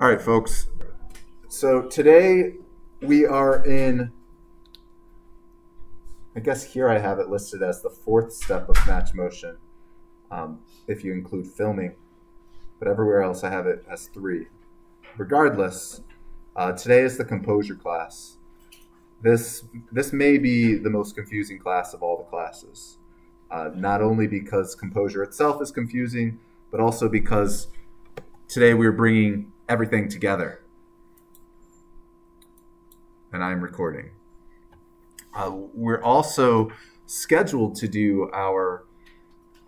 All right, folks. So today we are in, I guess here I have it listed as the fourth step of match motion, um, if you include filming, but everywhere else I have it as three. Regardless, uh, today is the composure class. This this may be the most confusing class of all the classes. Uh, not only because composure itself is confusing, but also because today we're bringing everything together. And I'm recording. Uh, we're also scheduled to do our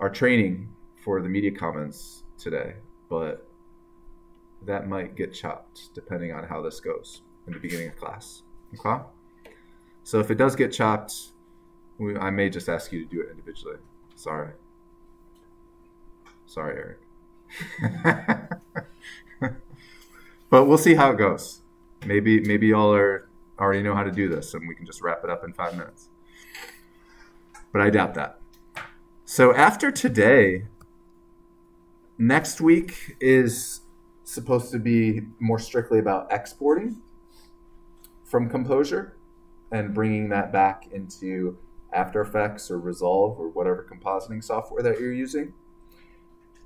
our training for the media commons today, but that might get chopped depending on how this goes in the beginning of class. Okay? So if it does get chopped, we, I may just ask you to do it individually. Sorry. Sorry, Eric. but we'll see how it goes. Maybe maybe y'all are already know how to do this and we can just wrap it up in five minutes. But I doubt that. So after today, next week is supposed to be more strictly about exporting from Composure and bringing that back into After Effects or Resolve or whatever compositing software that you're using.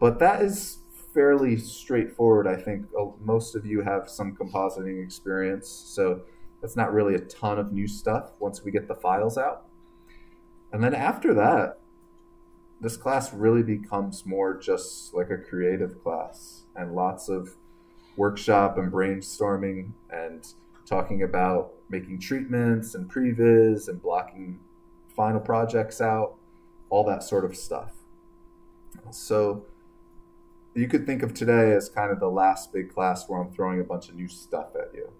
But that is fairly straightforward. I think uh, most of you have some compositing experience, so that's not really a ton of new stuff once we get the files out. And then after that, this class really becomes more just like a creative class and lots of workshop and brainstorming and talking about making treatments and previs and blocking final projects out, all that sort of stuff. So you could think of today as kind of the last big class where I'm throwing a bunch of new stuff at you.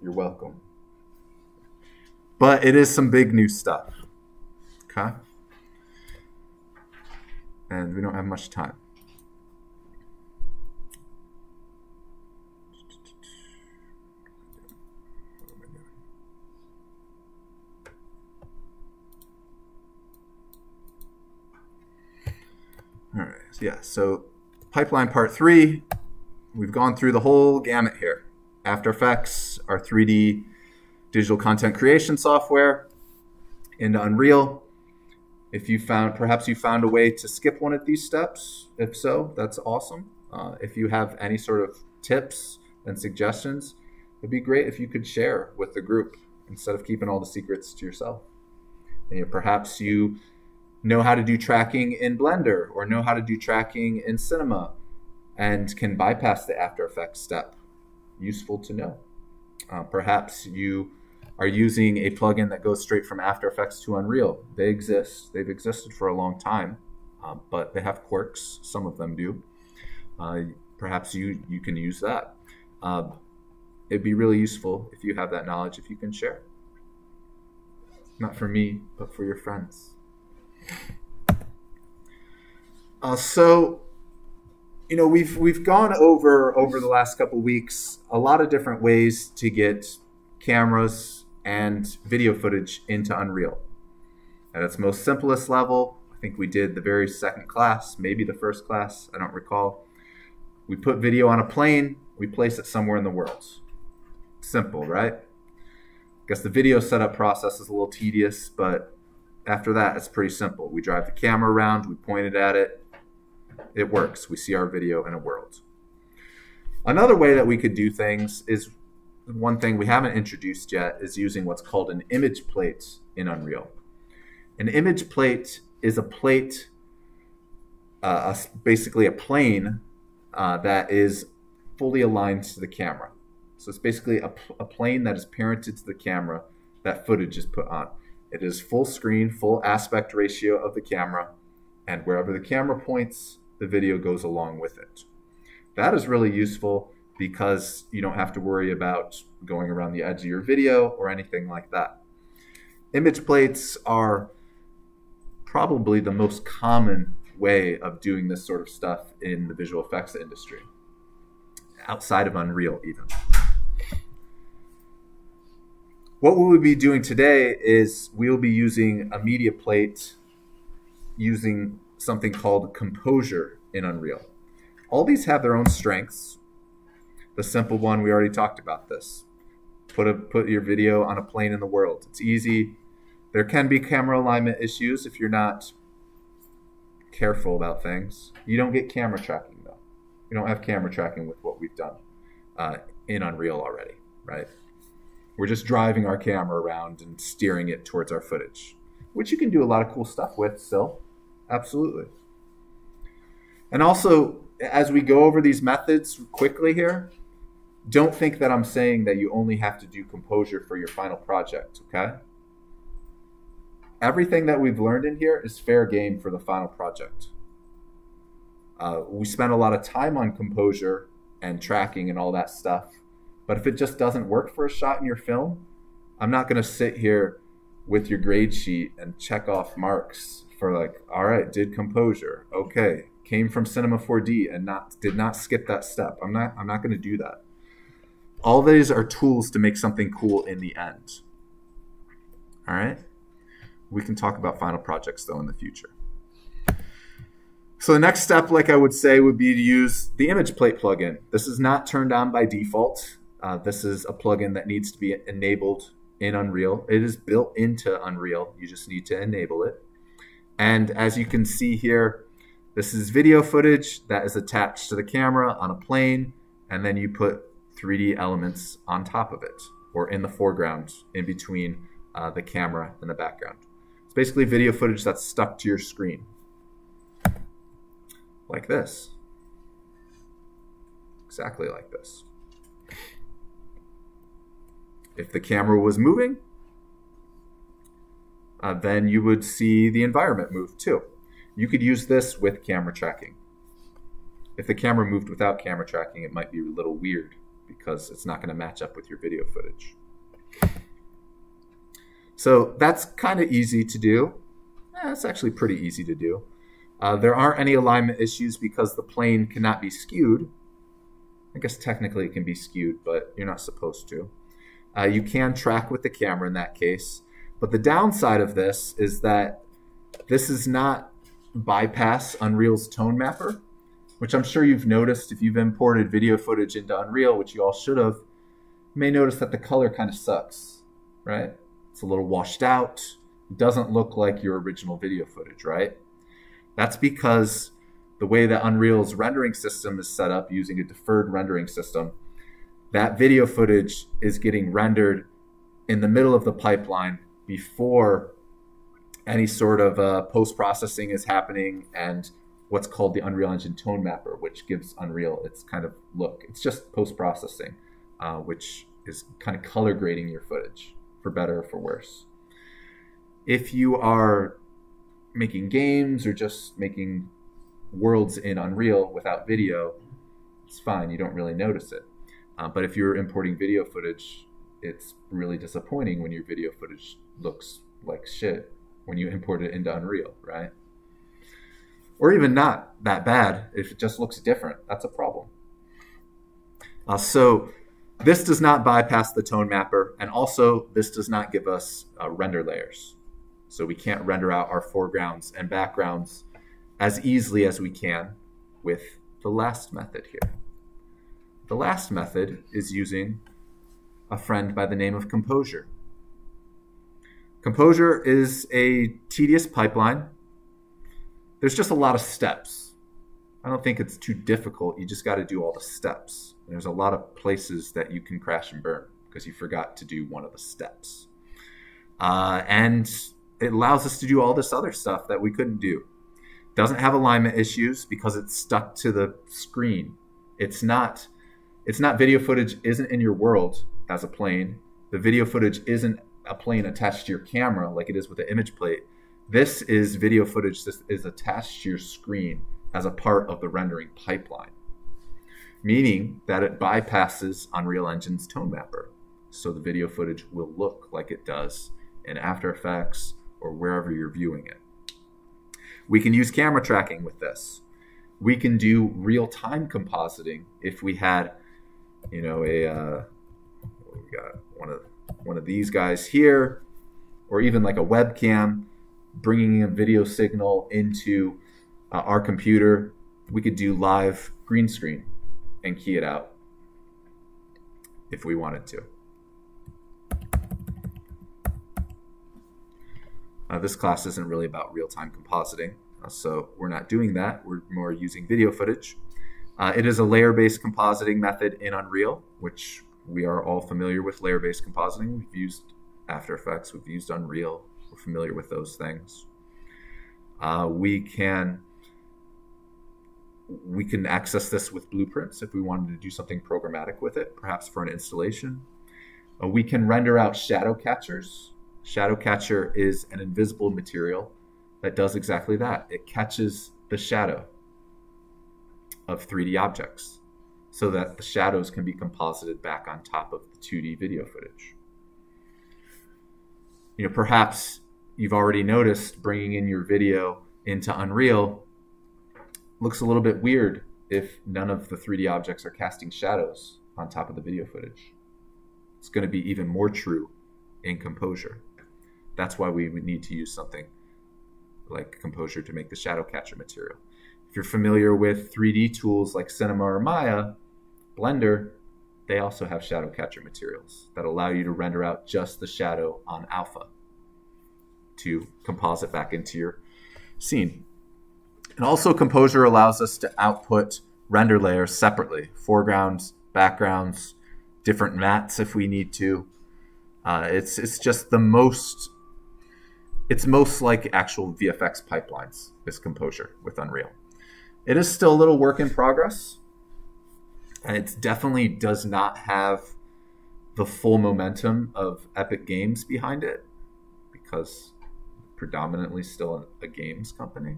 You're welcome. But it is some big new stuff. Okay? And we don't have much time. All right. Yeah. So pipeline part three. We've gone through the whole gamut here. After Effects, our 3D digital content creation software, into Unreal. If you found, perhaps you found a way to skip one of these steps. If so, that's awesome. Uh, if you have any sort of tips and suggestions, it'd be great if you could share with the group instead of keeping all the secrets to yourself. And, you know, perhaps you know how to do tracking in Blender or know how to do tracking in Cinema and can bypass the After Effects step. Useful to know. Uh, perhaps you are using a plugin that goes straight from After Effects to Unreal. They exist. They've existed for a long time, uh, but they have quirks. Some of them do. Uh, perhaps you you can use that. Uh, it'd be really useful if you have that knowledge. If you can share, not for me, but for your friends. Uh, so, you know, we've we've gone over over the last couple weeks a lot of different ways to get cameras and video footage into Unreal. At its most simplest level, I think we did the very second class, maybe the first class, I don't recall. We put video on a plane, we place it somewhere in the world. Simple, right? I guess the video setup process is a little tedious, but after that, it's pretty simple. We drive the camera around, we point it at it, it works. We see our video in a world. Another way that we could do things is one thing we haven't introduced yet is using what's called an image plate in Unreal. An image plate is a plate, uh, a, basically a plane uh, that is fully aligned to the camera. So it's basically a, a plane that is parented to the camera that footage is put on. It is full screen, full aspect ratio of the camera, and wherever the camera points, the video goes along with it. That is really useful because you don't have to worry about going around the edge of your video or anything like that. Image plates are probably the most common way of doing this sort of stuff in the visual effects industry, outside of Unreal, even. What we will be doing today is we'll be using a media plate using something called composure in Unreal. All these have their own strengths. The simple one, we already talked about this. Put a put your video on a plane in the world. It's easy. There can be camera alignment issues if you're not careful about things. You don't get camera tracking though. You don't have camera tracking with what we've done uh, in Unreal already, right? We're just driving our camera around and steering it towards our footage, which you can do a lot of cool stuff with still. Absolutely. And also, as we go over these methods quickly here, don't think that I'm saying that you only have to do composure for your final project, okay? Everything that we've learned in here is fair game for the final project. Uh, we spent a lot of time on composure and tracking and all that stuff. But if it just doesn't work for a shot in your film, I'm not going to sit here with your grade sheet and check off marks for like, all right, did composure, okay, came from Cinema 4D and not did not skip that step. I'm not I'm not going to do that. All these are tools to make something cool in the end. All right? We can talk about final projects though in the future. So the next step, like I would say, would be to use the image plate plugin. This is not turned on by default. Uh, this is a plugin that needs to be enabled in Unreal. It is built into Unreal. You just need to enable it. And as you can see here, this is video footage that is attached to the camera on a plane, and then you put 3D elements on top of it or in the foreground in between uh, the camera and the background. It's basically video footage that's stuck to your screen like this. Exactly like this. If the camera was moving, uh, then you would see the environment move too. You could use this with camera tracking. If the camera moved without camera tracking, it might be a little weird because it's not going to match up with your video footage. So that's kind of easy to do. Eh, it's actually pretty easy to do. Uh, there aren't any alignment issues because the plane cannot be skewed. I guess technically it can be skewed, but you're not supposed to. Uh, you can track with the camera in that case. But the downside of this is that this is not bypass Unreal's tone mapper, which I'm sure you've noticed if you've imported video footage into Unreal, which you all should have. You may notice that the color kind of sucks, right? It's a little washed out. It doesn't look like your original video footage, right? That's because the way that Unreal's rendering system is set up using a deferred rendering system, that video footage is getting rendered in the middle of the pipeline before any sort of uh, post processing is happening and what's called the Unreal Engine tone mapper, which gives Unreal its kind of look. It's just post processing, uh, which is kind of color grading your footage for better or for worse. If you are making games or just making worlds in Unreal without video, it's fine. You don't really notice it. Uh, but if you're importing video footage, it's really disappointing when your video footage looks like shit when you import it into Unreal, right? Or even not that bad if it just looks different. That's a problem. Uh, so this does not bypass the tone mapper, and also this does not give us uh, render layers. So we can't render out our foregrounds and backgrounds as easily as we can with the last method here. The last method is using a friend by the name of Composure. Composure is a tedious pipeline. There's just a lot of steps. I don't think it's too difficult. You just got to do all the steps. There's a lot of places that you can crash and burn because you forgot to do one of the steps. Uh, and it allows us to do all this other stuff that we couldn't do. Doesn't have alignment issues because it's stuck to the screen. It's not it's not video footage isn't in your world as a plane. The video footage isn't a plane attached to your camera like it is with the image plate. This is video footage that is attached to your screen as a part of the rendering pipeline, meaning that it bypasses Unreal Engine's tone mapper. So the video footage will look like it does in After Effects or wherever you're viewing it. We can use camera tracking with this. We can do real-time compositing if we had, you know, a uh, we got one of one of these guys here, or even like a webcam, bringing a video signal into uh, our computer. We could do live green screen and key it out. if we wanted to. Uh, this class isn't really about real-time compositing, uh, so we're not doing that. We're more using video footage. Uh, it is a layer-based compositing method in Unreal, which we are all familiar with layer-based compositing. We've used After Effects, we've used Unreal, we're familiar with those things. Uh, we can we can access this with blueprints if we wanted to do something programmatic with it, perhaps for an installation. Uh, we can render out shadow catchers. Shadow catcher is an invisible material that does exactly that. It catches the shadow of 3D objects so that the shadows can be composited back on top of the 2D video footage. You know, perhaps you've already noticed bringing in your video into Unreal looks a little bit weird if none of the 3D objects are casting shadows on top of the video footage. It's going to be even more true in Composure. That's why we would need to use something like Composure to make the shadow catcher material. If you're familiar with 3D tools like Cinema or Maya, Blender, they also have shadow catcher materials that allow you to render out just the shadow on alpha to composite back into your scene. And also Composure allows us to output render layers separately, foregrounds, backgrounds, different mattes if we need to. Uh, it's, it's just the most, it's most like actual VFX pipelines, this Composure with Unreal. It is still a little work in progress. And it definitely does not have the full momentum of Epic Games behind it because predominantly still a, games company.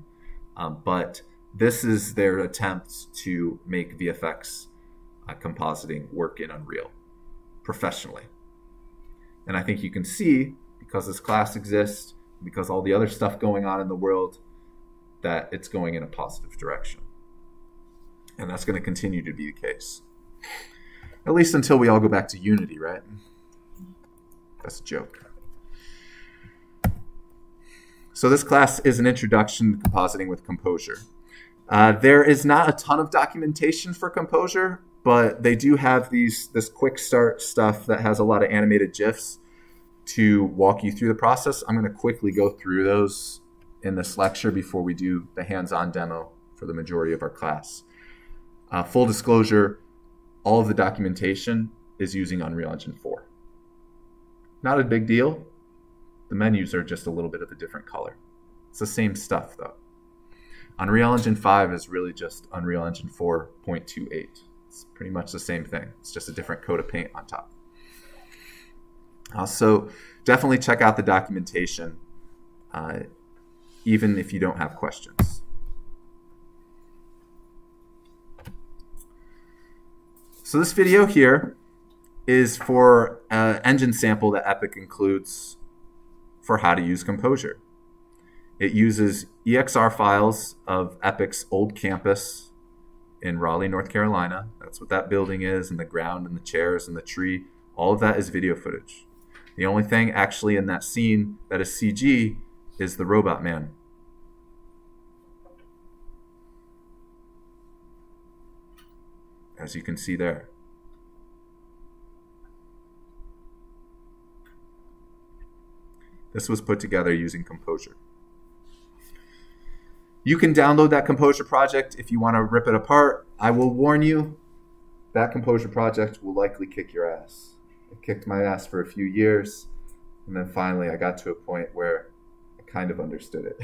Um, but this is their attempt to make VFX uh, compositing work in Unreal professionally. And I think you can see, because this class exists, because all the other stuff going on in the world, that it's going in a positive direction. And that's going to continue to be the case. At least until we all go back to Unity, right? That's a joke. So this class is an introduction to compositing with Composure. Uh, there is not a ton of documentation for Composure, but they do have these this quick start stuff that has a lot of animated GIFs to walk you through the process. I'm going to quickly go through those in this lecture before we do the hands-on demo for the majority of our class. Uh, full disclosure, all of the documentation is using Unreal Engine 4. Not a big deal. The menus are just a little bit of a different color. It's the same stuff though. Unreal Engine 5 is really just Unreal Engine 4.28. It's pretty much the same thing. It's just a different coat of paint on top. Uh, so definitely check out the documentation, uh, even if you don't have questions. So this video here is for an engine sample that Epic includes for how to use Composure. It uses EXR files of Epic's old campus in Raleigh, North Carolina. That's what that building is, and the ground, and the chairs, and the tree. All of that is video footage. The only thing actually in that scene that is CG is the robot man. As you can see there. This was put together using Composure. You can download that Composure project if you want to rip it apart. I will warn you, that Composure project will likely kick your ass. It kicked my ass for a few years, and then finally I got to a point where kind of understood it.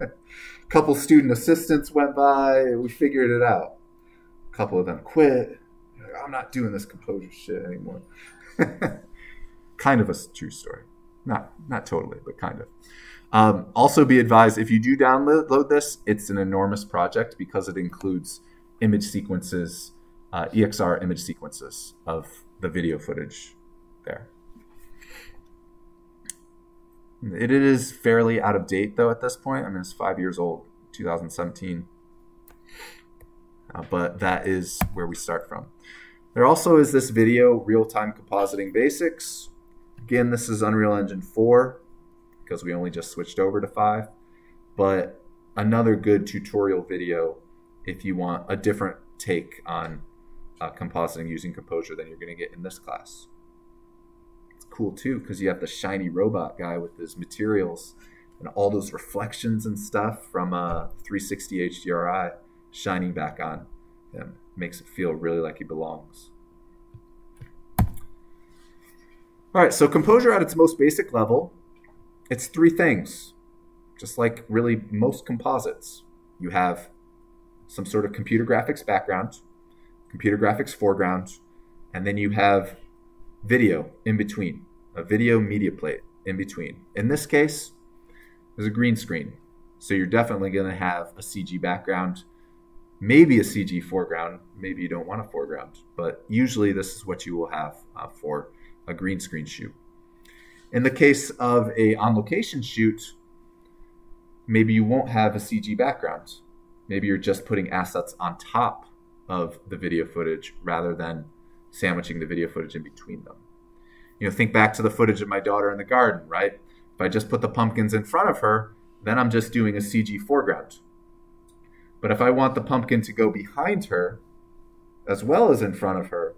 a couple student assistants went by, we figured it out. A couple of them quit. I'm not doing this Composure shit anymore. kind of a true story. Not not totally, but kind of. Um, also, be advised if you do download this, it's an enormous project because it includes image sequences, uh, EXR image sequences of the video footage there. It is fairly out of date though at this point. I mean, it's five years old, 2017. Uh, but that is where we start from. There also is this video, Real-Time Compositing Basics, Again, this is Unreal Engine 4 because we only just switched over to 5. But another good tutorial video if you want a different take on uh, compositing using Composure than you're going to get in this class. Cool too because you have the shiny robot guy with his materials and all those reflections and stuff from uh, 360 HDRI shining back on him. Makes it feel really like he belongs. All right, so Composure at its most basic level, it's three things, just like really most composites. You have some sort of computer graphics background, computer graphics foreground, and then you have video in between, a video media plate in between. In this case, there's a green screen. So you're definitely going to have a CG background, maybe a CG foreground. Maybe you don't want a foreground, but usually this is what you will have uh, for a green screen shoot. In the case of a on location shoot, maybe you won't have a CG background. Maybe you're just putting assets on top of the video footage rather than sandwiching the video footage in between them. You know, think back to the footage of my daughter in the garden, right? If I just put the pumpkins in front of her, then I'm just doing a CG foreground. But if I want the pumpkin to go behind her as well as in front of her,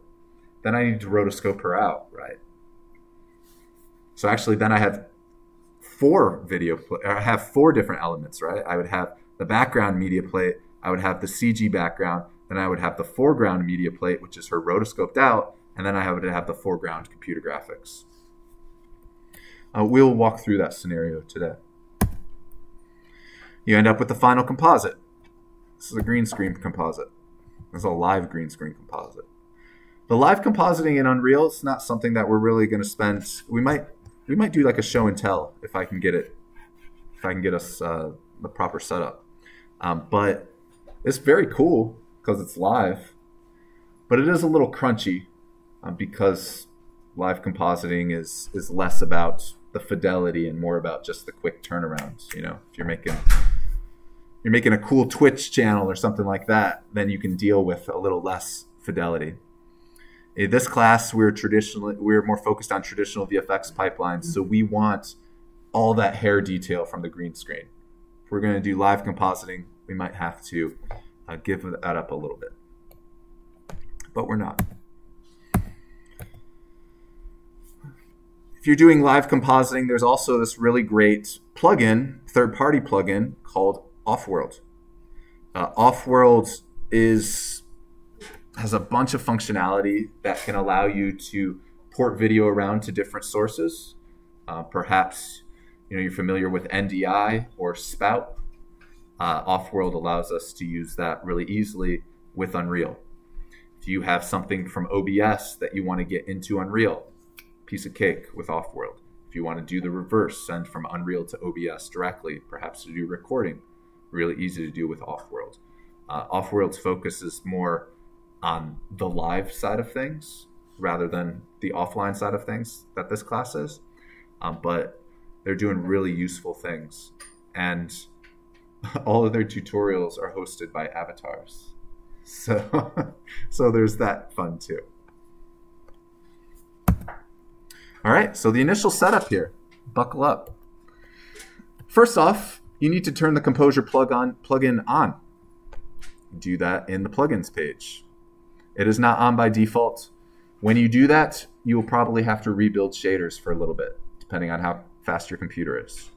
then I need to rotoscope her out, right? So actually, then I have four video, I have four different elements, right? I would have the background media plate, I would have the CG background, then I would have the foreground media plate, which is her rotoscoped out, and then I would have the foreground computer graphics. Uh, we'll walk through that scenario today. You end up with the final composite. This is a green screen composite. This is a live green screen composite. The live compositing in Unreal is not something that we're really going to spend. We might we might do like a show and tell if I can get it, if I can get us uh, the proper setup. Um, but it's very cool because it's live, but it is a little crunchy um, because live compositing is is less about the fidelity and more about just the quick turnarounds. You know, if you're making you're making a cool Twitch channel or something like that, then you can deal with a little less fidelity. In this class, we're traditionally we're more focused on traditional VFX pipelines, so we want all that hair detail from the green screen. If we're going to do live compositing, we might have to uh, give that up a little bit, but we're not. If you're doing live compositing, there's also this really great plugin, third-party plugin called Offworld. Uh, Offworld is has a bunch of functionality that can allow you to port video around to different sources. Uh, perhaps you know you're familiar with NDI or Spout. Uh, Offworld allows us to use that really easily with Unreal. If you have something from OBS that you want to get into Unreal, piece of cake with Offworld. If you want to do the reverse, send from Unreal to OBS directly, perhaps to do recording, really easy to do with Offworld. Uh, Offworld's focus is more on the live side of things rather than the offline side of things that this class is. Um, but they're doing really useful things. And all of their tutorials are hosted by avatars. So, so there's that fun too. All right, so the initial setup here, buckle up. First off, you need to turn the Composure plug on plugin on. Do that in the plugins page. It is not on by default. When you do that, you will probably have to rebuild shaders for a little bit, depending on how fast your computer is.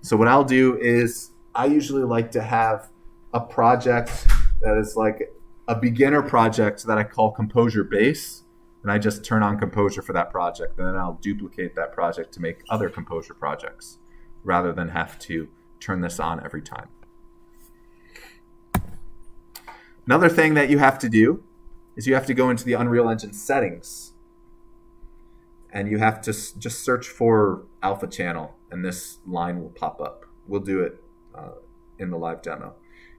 So what I'll do is I usually like to have a project that is like a beginner project that I call Composure Base, and I just turn on Composure for that project, and then I'll duplicate that project to make other Composure projects, rather than have to turn this on every time. Another thing that you have to do is you have to go into the Unreal Engine settings and you have to just search for alpha channel and this line will pop up. We'll do it uh, in the live demo.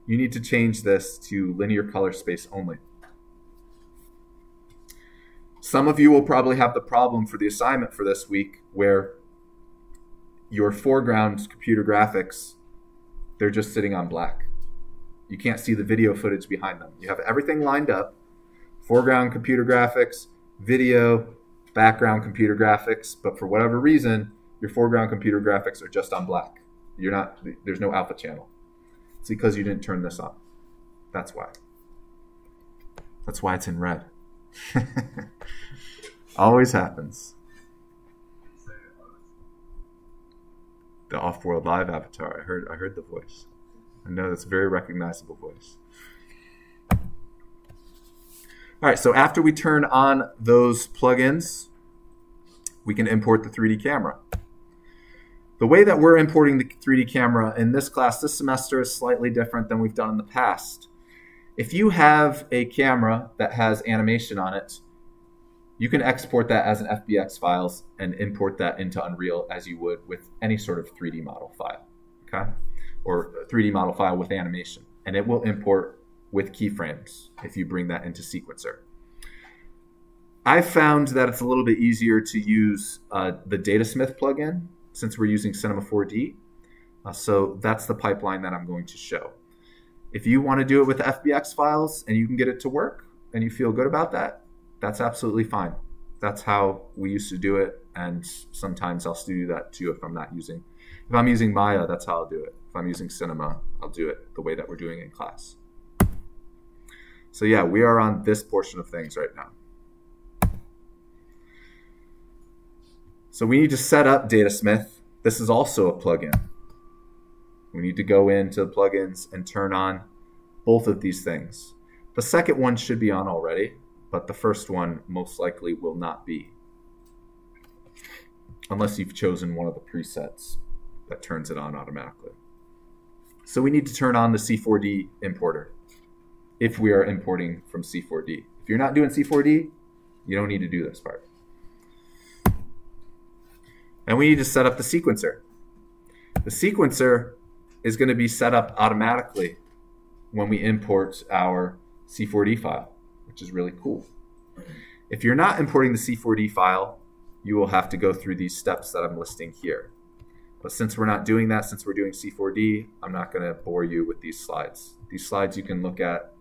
You need to change this to linear color space only. Some of you will probably have the problem for the assignment for this week where your foreground computer graphics, they're just sitting on black. You can't see the video footage behind them. You have everything lined up foreground computer graphics, video, background computer graphics, but for whatever reason, your foreground computer graphics are just on black. You're not, there's no alpha channel. It's because you didn't turn this on. That's why. That's why it's in red. Always happens. The off-world live avatar. I heard. I heard the voice. I know that's a very recognizable voice. All right. So after we turn on those plugins, we can import the 3D camera. The way that we're importing the 3D camera in this class this semester is slightly different than we've done in the past. If you have a camera that has animation on it, you can export that as an FBX files and import that into Unreal as you would with any sort of 3D model file, okay? Or 3D model file with animation. And it will import with keyframes if you bring that into Sequencer. I found that it's a little bit easier to use uh, the Datasmith plugin since we're using Cinema 4D. Uh, so that's the pipeline that I'm going to show. If you want to do it with FBX files and you can get it to work and you feel good about that, that's absolutely fine. That's how we used to do it, and sometimes I'll still do that too if I'm not using. If I'm using Maya, that's how I'll do it. If I'm using Cinema, I'll do it the way that we're doing in class. So yeah, we are on this portion of things right now. So we need to set up Datasmith. This is also a plugin. We need to go into the plugins and turn on both of these things. The second one should be on already, but the first one most likely will not be. Unless you've chosen one of the presets that turns it on automatically. So we need to turn on the C4D importer if we are importing from C4D. If you're not doing C4D, you don't need to do this part. And we need to set up the sequencer. The sequencer is going to be set up automatically when we import our C4D file, which is really cool. If you're not importing the C4D file, you will have to go through these steps that I'm listing here. But since we're not doing that, since we're doing C4D, I'm not going to bore you with these slides. These slides you can look at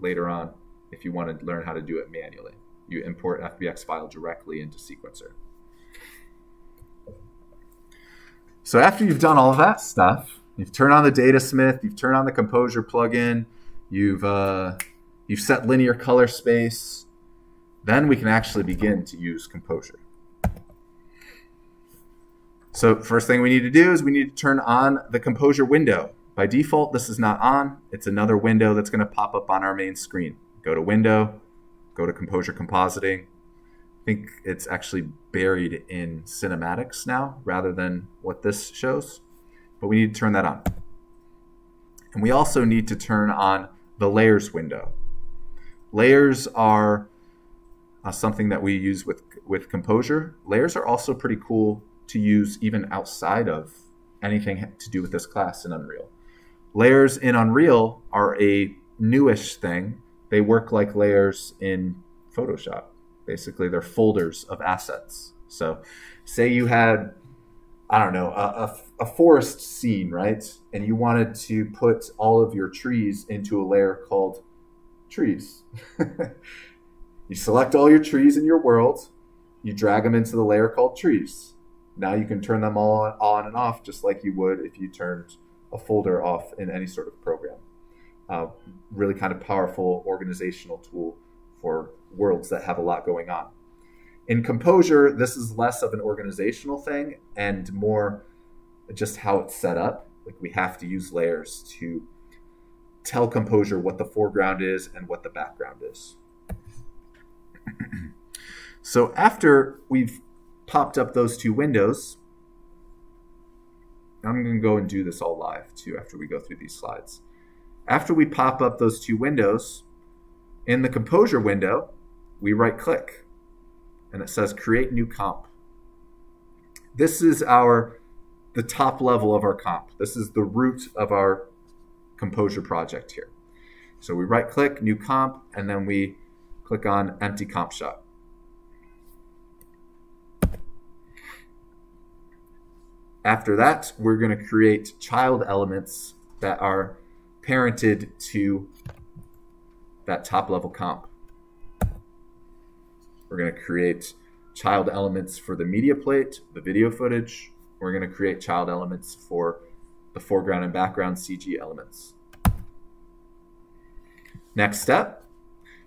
later on if you want to learn how to do it manually. You import FBX file directly into Sequencer. So after you've done all that stuff, you've turned on the Datasmith, you've turned on the Composure plugin, you've uh, you've set linear color space, then we can actually begin to use Composure. So first thing we need to do is we need to turn on the Composure window. By default, this is not on. It's another window that's going to pop up on our main screen. Go to Window, go to Composure Compositing, think it's actually buried in cinematics now rather than what this shows. But we need to turn that on. And we also need to turn on the layers window. Layers are uh, something that we use with, with Composure. Layers are also pretty cool to use even outside of anything to do with this class in Unreal. Layers in Unreal are a newish thing. They work like layers in Photoshop basically they're folders of assets. So say you had i don't know a, a, a, forest scene right? And you wanted to put all of your trees into a layer called trees. You select all your trees in your world you drag them into the layer called trees. Now you can turn them all on and off just like you would if you turned a folder off in any sort of program. Uh, really kind of powerful organizational tool for worlds that have a lot going on. In composure, this is less of an organizational thing and more just how it's set up. Like we have to use layers to tell composure what the foreground is and what the background is. so after we've popped up those two windows, I'm going to go and do this all live too after we go through these slides. After we pop up those two windows, in the composure window, we right click and it says create new comp. This is our the top level of our comp. This is the root of our composure project here. So we right click new comp and then we click on empty comp shot. After that, we're going to create child elements that are parented to that top level comp. We're going to create child elements for the media plate, the video footage. We're going to create child elements for the foreground and background CG elements. Next step,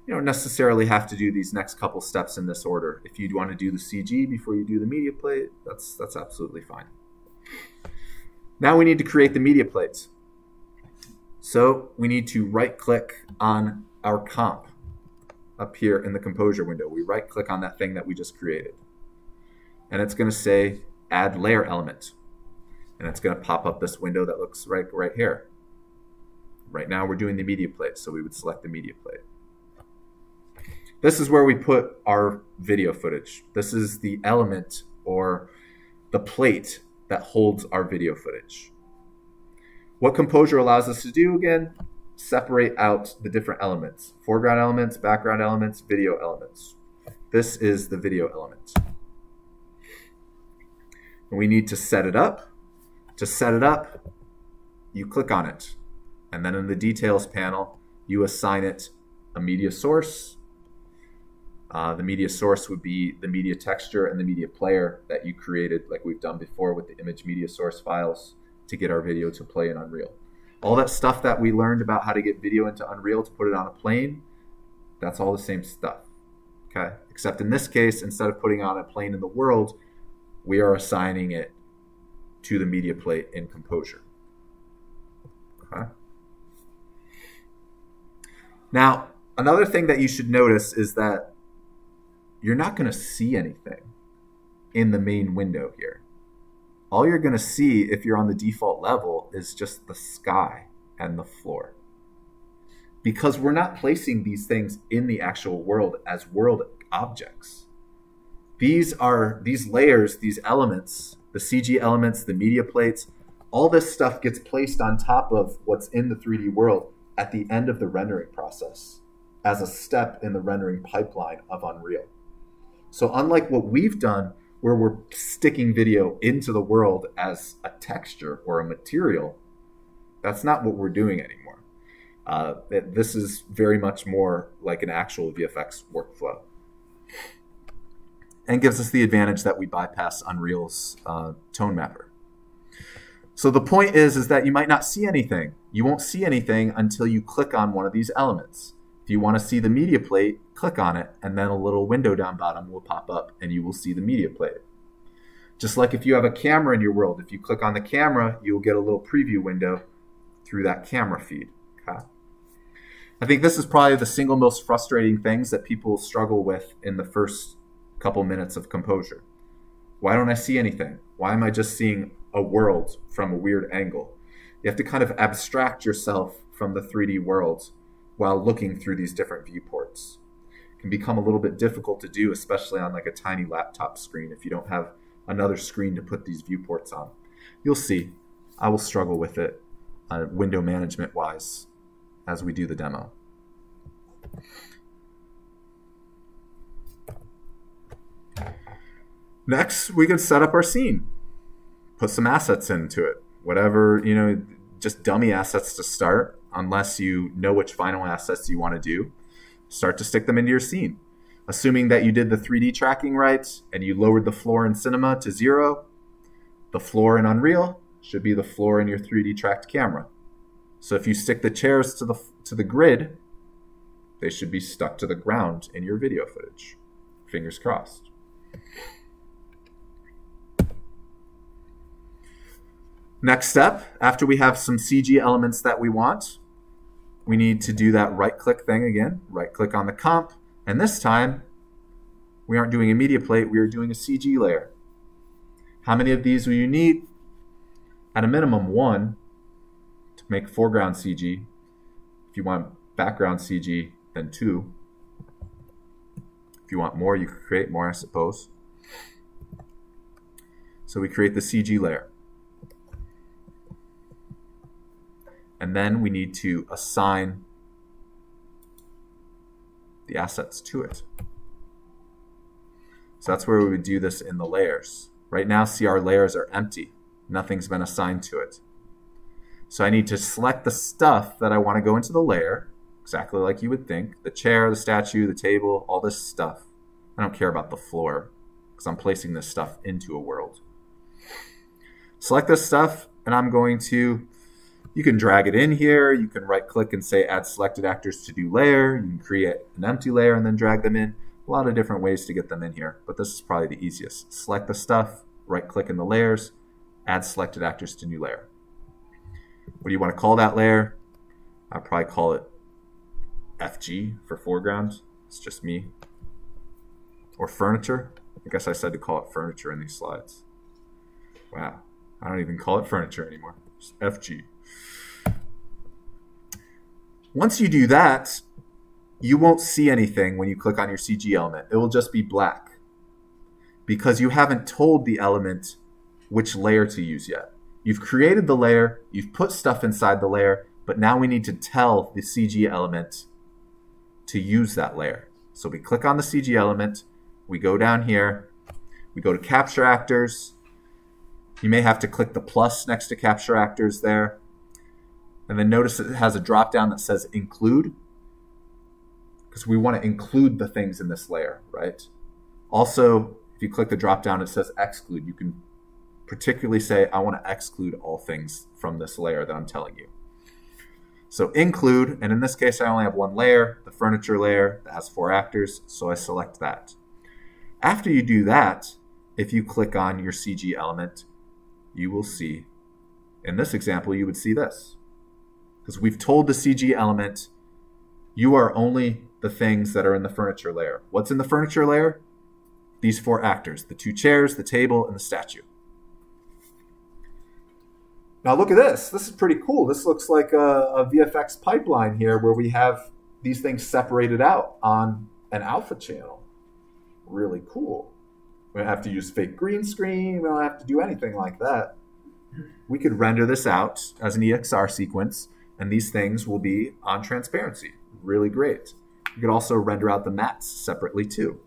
you don't necessarily have to do these next couple steps in this order. If you'd want to do the CG before you do the media plate, that's that's absolutely fine. Now we need to create the media plates. So we need to right click on our comp up here in the composure window. We right click on that thing that we just created. And it's going to say add layer element. And it's going to pop up this window that looks right, right here. Right now we're doing the media plate, so we would select the media plate. This is where we put our video footage. This is the element or the plate that holds our video footage. What Composure allows us to do again, separate out the different elements. Foreground elements, background elements, video elements. This is the video element. And we need to set it up. To set it up, you click on it. And then in the details panel, you assign it a media source. Uh, the media source would be the media texture and the media player that you created, like we've done before with the image media source files to get our video to play in Unreal. All that stuff that we learned about how to get video into Unreal to put it on a plane, that's all the same stuff. Okay. Except in this case, instead of putting on a plane in the world, we are assigning it to the media plate in Composure. Okay. Now, another thing that you should notice is that you're not going to see anything in the main window here. All you're going to see if you're on the default level is just the sky and the floor. Because we're not placing these things in the actual world as world objects. These are these layers, these elements, the CG elements, the media plates, all this stuff gets placed on top of what's in the 3D world at the end of the rendering process as a step in the rendering pipeline of Unreal. So, unlike what we've done, where we're sticking video into the world as a texture or a material, that's not what we're doing anymore. Uh, this is very much more like an actual VFX workflow. And gives us the advantage that we bypass Unreal's uh, tone mapper. So the point is, is that you might not see anything. You won't see anything until you click on one of these elements. If you want to see the media plate, click on it, and then a little window down bottom will pop up and you will see the media plate. Just like if you have a camera in your world, if you click on the camera, you'll get a little preview window through that camera feed. Okay? I think this is probably the single most frustrating things that people struggle with in the first couple minutes of composure. Why don't I see anything? Why am I just seeing a world from a weird angle? You have to kind of abstract yourself from the 3D world while looking through these different viewports. Can become a little bit difficult to do, especially on like a tiny laptop screen if you don't have another screen to put these viewports on. You'll see. I will struggle with it uh, window management wise as we do the demo. Next, we can set up our scene, put some assets into it, whatever, you know, just dummy assets to start unless you know which final assets you want to do. Start to stick them into your scene. Assuming that you did the 3D tracking right and you lowered the floor in Cinema to zero, the floor in Unreal should be the floor in your 3D tracked camera. So if you stick the chairs to the to the grid, they should be stuck to the ground in your video footage. Fingers crossed. Next step, after we have some CG elements that we want, we need to do that right click thing again. Right click on the comp. And this time, we aren't doing a media plate, we are doing a CG layer. How many of these will you need? At a minimum, one to make foreground CG. If you want background CG, then two. If you want more, you could create more, I suppose. So we create the CG layer. And then we need to assign the assets to it. So that's where we would do this in the layers. Right now, see our layers are empty. Nothing's been assigned to it. So I need to select the stuff that I want to go into the layer, exactly like you would think. The chair, the statue, the table, all this stuff. I don't care about the floor because I'm placing this stuff into a world. Select this stuff, and I'm going to You can drag it in here. You can right click and say add selected actors to new layer. You can create an empty layer and then drag them in. A lot of different ways to get them in here, but this is probably the easiest. Select the stuff, right click in the layers, add selected actors to new layer. What do you want to call that layer? I'd probably call it FG for foreground. It's just me. Or furniture. I guess I said to call it furniture in these slides. Wow. I don't even call it furniture anymore. It's FG. Once you do that, you won't see anything when you click on your CG element. It will just be black because you haven't told the element which layer to use yet. You've created the layer, you've put stuff inside the layer, but now we need to tell the CG element to use that layer. So we click on the CG element, we go down here, we go to capture actors. You may have to click the plus next to capture actors there. And then notice it has a drop down that says include because we want to include the things in this layer, right? Also, if you click the drop down, it says exclude. You can particularly say, I want to exclude all things from this layer that I'm telling you. So include, and in this case, I only have one layer, the furniture layer that has four actors, so I select that. After you do that, if you click on your CG element, you will see, in this example, you would see this. Because we've told the CG element, you are only the things that are in the furniture layer. What's in the furniture layer? These four actors, the two chairs, the table, and the statue. Now look at this. This is pretty cool. This looks like a, a VFX pipeline here where we have these things separated out on an alpha channel. Really cool. We don't have to use fake green screen. We don't have to do anything like that. We could render this out as an EXR sequence, and these things will be on transparency. Really great. You could also render out the mattes separately too.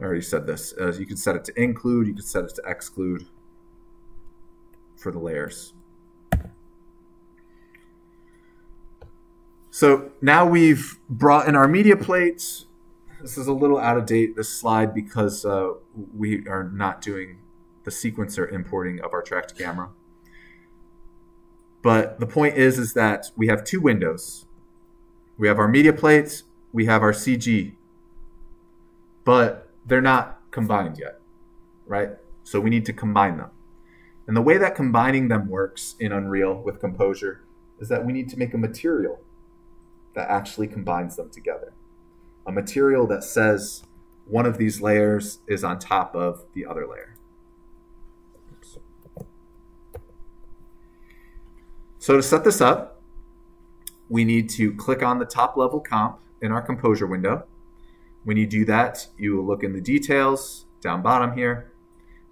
I already said this. Uh, you can set it to include, you can set it to exclude for the layers. So now we've brought in our media plates. This is a little out of date, this slide, because uh, we are not doing the sequencer importing of our tracked camera. But the point is, is that we have two windows. We have our media plates, we have our CG, but they're not combined yet, right? So we need to combine them. And the way that combining them works in Unreal with Composure is that we need to make a material that actually combines them together. A material that says one of these layers is on top of the other layer. So to set this up, we need to click on the top level comp in our composure window. When you do that, you will look in the details down bottom here.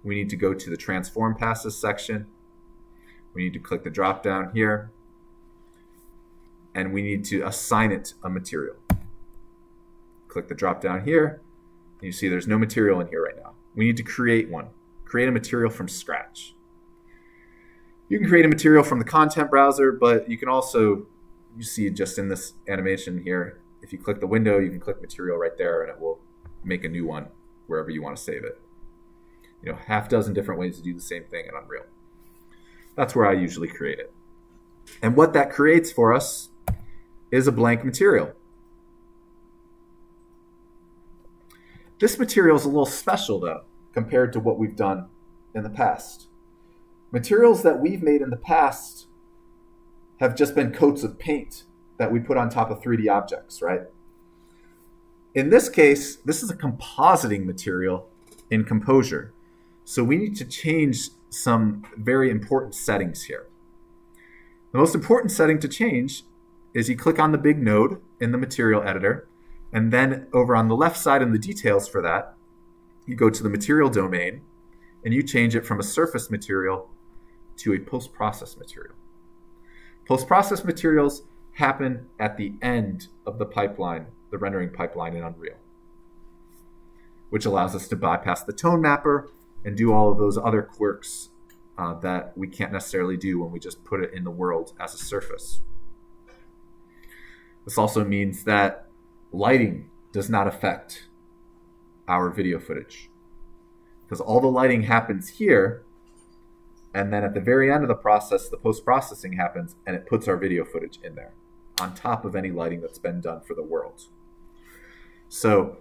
We need to go to the transform passes section. We need to click the drop down here. And we need to assign it a material. Click the drop down here. You see there's no material in here right now. We need to create one. Create a material from scratch. You can create a material from the content browser, but you can also, you see just in this animation here, if you click the window, you can click material right there and it will make a new one wherever you want to save it. You know, half dozen different ways to do the same thing in Unreal. That's where I usually create it. And what that creates for us is a blank material. This material is a little special though, compared to what we've done in the past. Materials that we've made in the past have just been coats of paint that we put on top of 3D objects, right? In this case, this is a compositing material in Composure. So we need to change some very important settings here. The most important setting to change is you click on the big node in the material editor, and then over on the left side in the details for that, you go to the material domain and you change it from a surface material to a post process material. Post process materials happen at the end of the pipeline, the rendering pipeline in Unreal, which allows us to bypass the tone mapper and do all of those other quirks uh, that we can't necessarily do when we just put it in the world as a surface. This also means that lighting does not affect our video footage because all the lighting happens here And then at the very end of the process, the post processing happens and it puts our video footage in there on top of any lighting that's been done for the world. So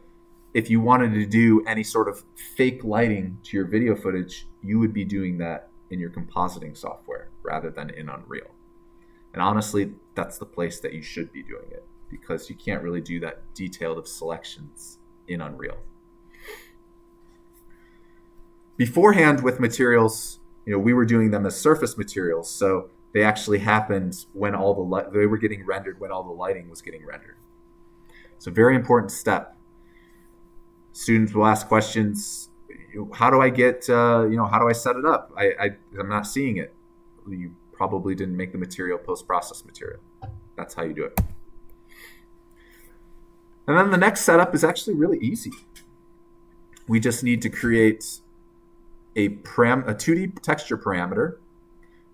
if you wanted to do any sort of fake lighting to your video footage, you would be doing that in your compositing software rather than in Unreal. And honestly, that's the place that you should be doing it because you can't really do that detailed of selections in Unreal. Beforehand with materials, you know, we were doing them as surface materials, so they actually happened when all the light they were getting rendered when all the lighting was getting rendered. It's a very important step. Students will ask questions. How do I get? Uh, you know, how do I set it up? I, I I'm not seeing it. You probably didn't make the material post process material. That's how you do it. And then the next setup is actually really easy. We just need to create a, param- a 2D texture parameter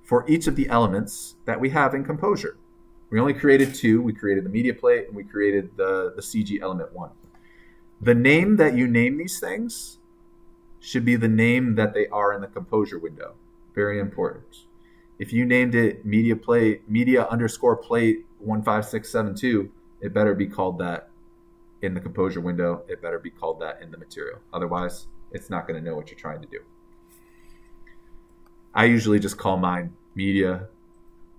for each of the elements that we have in Composure. We only created two. We created the media plate and we created the, the CG element one. The name that you name these things should be the name that they are in the Composure window. Very important. If you named it media plate, media underscore plate 15672, it better be called that in the Composure window. It better be called that in the material. Otherwise, it's not going to know what you're trying to do. I usually just call mine media,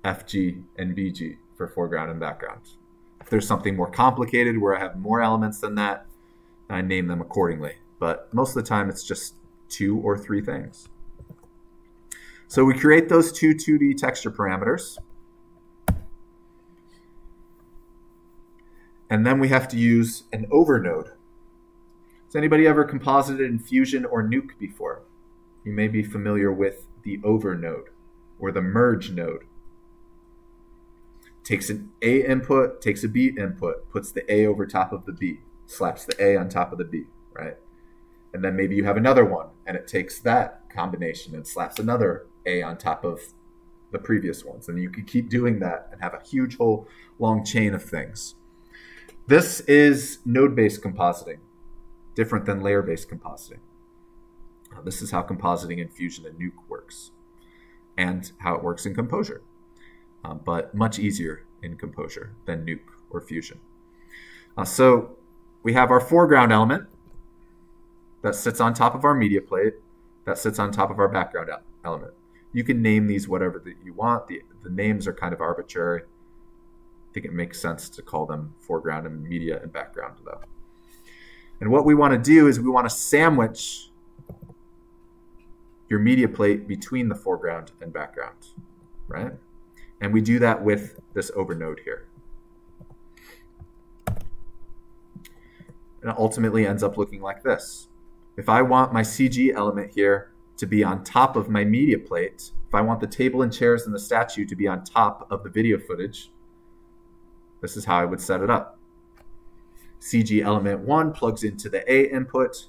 FG, and BG for foreground and background. If there's something more complicated where I have more elements than that, I name them accordingly. But most of the time, it's just two or three things. So we create those two 2D texture parameters. And then we have to use an over node. Has anybody ever composited in Fusion or Nuke before? You may be familiar with the over node or the merge node. Takes an A input, takes a B input, puts the A over top of the B, slaps the A on top of the B, right? And then maybe you have another one and it takes that combination and slaps another A on top of the previous ones. And you can keep doing that and have a huge whole long chain of things. This is node based compositing, different than layer based compositing. This is how compositing and Fusion and Nuke works, and how it works in Composure, uh, but much easier in Composure than Nuke or Fusion. Uh, so we have our foreground element that sits on top of our media plate, that sits on top of our background element. You can name these whatever that you want. The, the names are kind of arbitrary. I think it makes sense to call them foreground and media and background, though. And what we want to do is we want to sandwich your media plate between the foreground and background, right? And we do that with this over node here. And it ultimately ends up looking like this. If I want my CG element here to be on top of my media plate, if I want the table and chairs and the statue to be on top of the video footage, this is how I would set it up. CG element 1 plugs into the A input,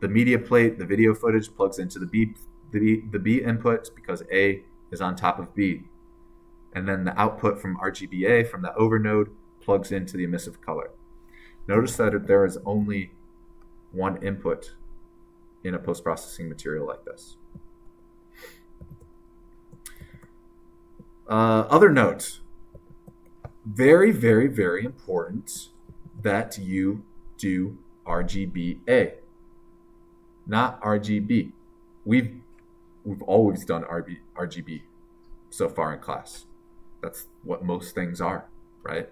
the media plate, the video footage plugs into the B, the B, the B input because A is on top of B. And then the output from RGBA from the over node plugs into the emissive color. Notice that there is only one input in a post-processing material like this. Uh, other note, very, very, very important that you do RGBA not RGB. We've we've always done RB, RGB so far in class. That's what most things are, right?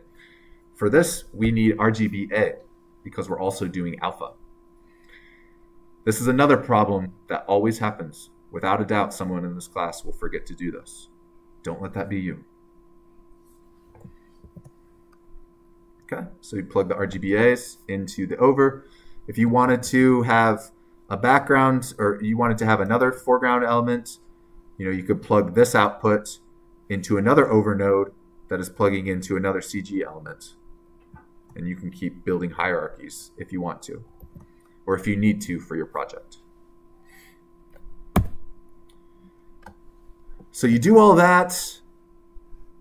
For this, we need RGBA because we're also doing alpha. This is another problem that always happens. Without a doubt, someone in this class will forget to do this. Don't let that be you. Okay, so you plug the RGBAs into the over. If you wanted to have a background or you wanted to have another foreground element, you know, you could plug this output into another over node that is plugging into another CG element. And you can keep building hierarchies if you want to, or if you need to for your project. So you do all that,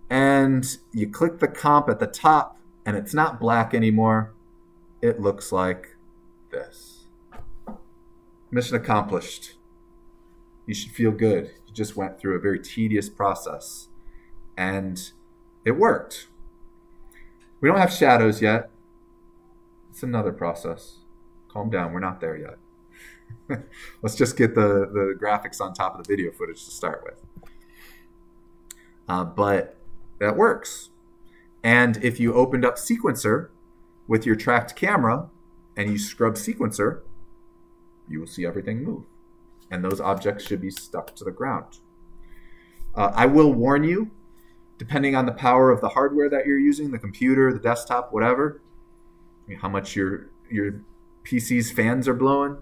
and you click the comp at the top, and it's not black anymore. It looks like this. Mission accomplished. You should feel good. You just went through a very tedious process and it worked. We don't have shadows yet. It's another process. Calm down, we're not there yet. Let's just get the, the graphics on top of the video footage to start with. Uh, but that works. And if you opened up Sequencer with your tracked camera and you scrub Sequencer, you will see everything move. And those objects should be stuck to the ground. Uh, I will warn you, depending on the power of the hardware that you're using, the computer, the desktop, whatever, how much your your PC's fans are blowing.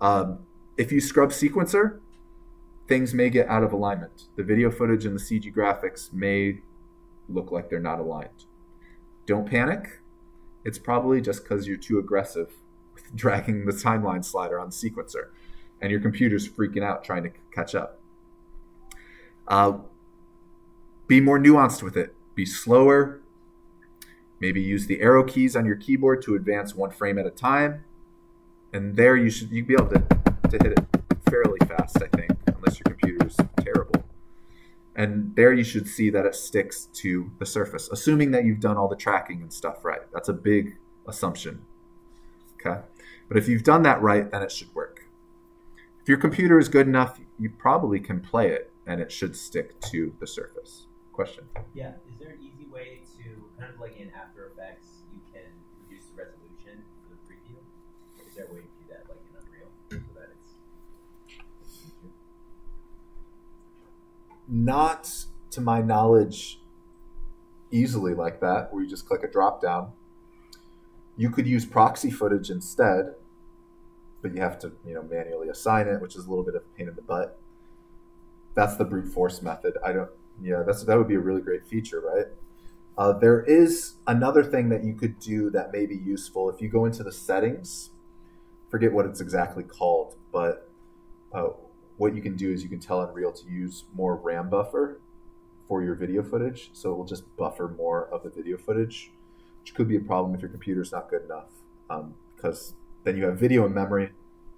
Um, if you scrub Sequencer, things may get out of alignment. The video footage and the CG graphics may look like they're not aligned. Don't panic. It's probably just because you're too aggressive with dragging the timeline slider on the sequencer and your computer's freaking out trying to catch up. Uh, be more nuanced with it. Be slower. Maybe use the arrow keys on your keyboard to advance one frame at a time. And there you should you'd be able to, to hit it fairly fast, I think, unless your computer's terrible. And there you should see that it sticks to the surface, assuming that you've done all the tracking and stuff right. That's a big assumption. Okay. But if you've done that right, then it should work. If your computer is good enough, you probably can play it and it should stick to the surface. Question? Yeah. Is there an easy way to, kind of like in After Effects, you can reduce the resolution for the preview? Is there a way to do that like in Unreal so that it's Not to my knowledge easily like that, where you just click a drop down. You could use proxy footage instead, but you have to, you know, manually assign it, which is a little bit of a pain in the butt. That's the brute force method. I don't. Yeah, that's that would be a really great feature, right? Uh, there is another thing that you could do that may be useful if you go into the settings. Forget what it's exactly called, but uh, what you can do is you can tell Unreal to use more RAM buffer for your video footage, so it will just buffer more of the video footage, which could be a problem if your computer's not good enough, because um, then you have video in memory,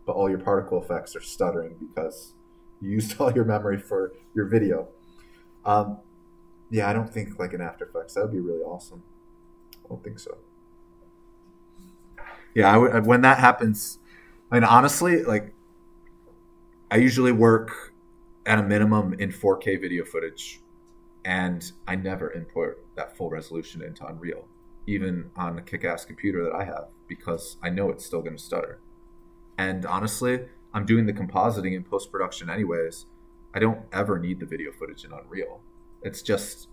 but all your particle effects are stuttering because you used all your memory for your video. Um, yeah, I don't think like an After Effects that would be really awesome. I don't think so. Yeah, I would, when that happens, I mean honestly, like I usually work at a minimum in 4K video footage, and I never import that full resolution into Unreal, even on a kick-ass computer that I have, because I know it's still going to stutter. And honestly, I'm doing the compositing in post production anyways. I don't ever need the video footage in Unreal. It's just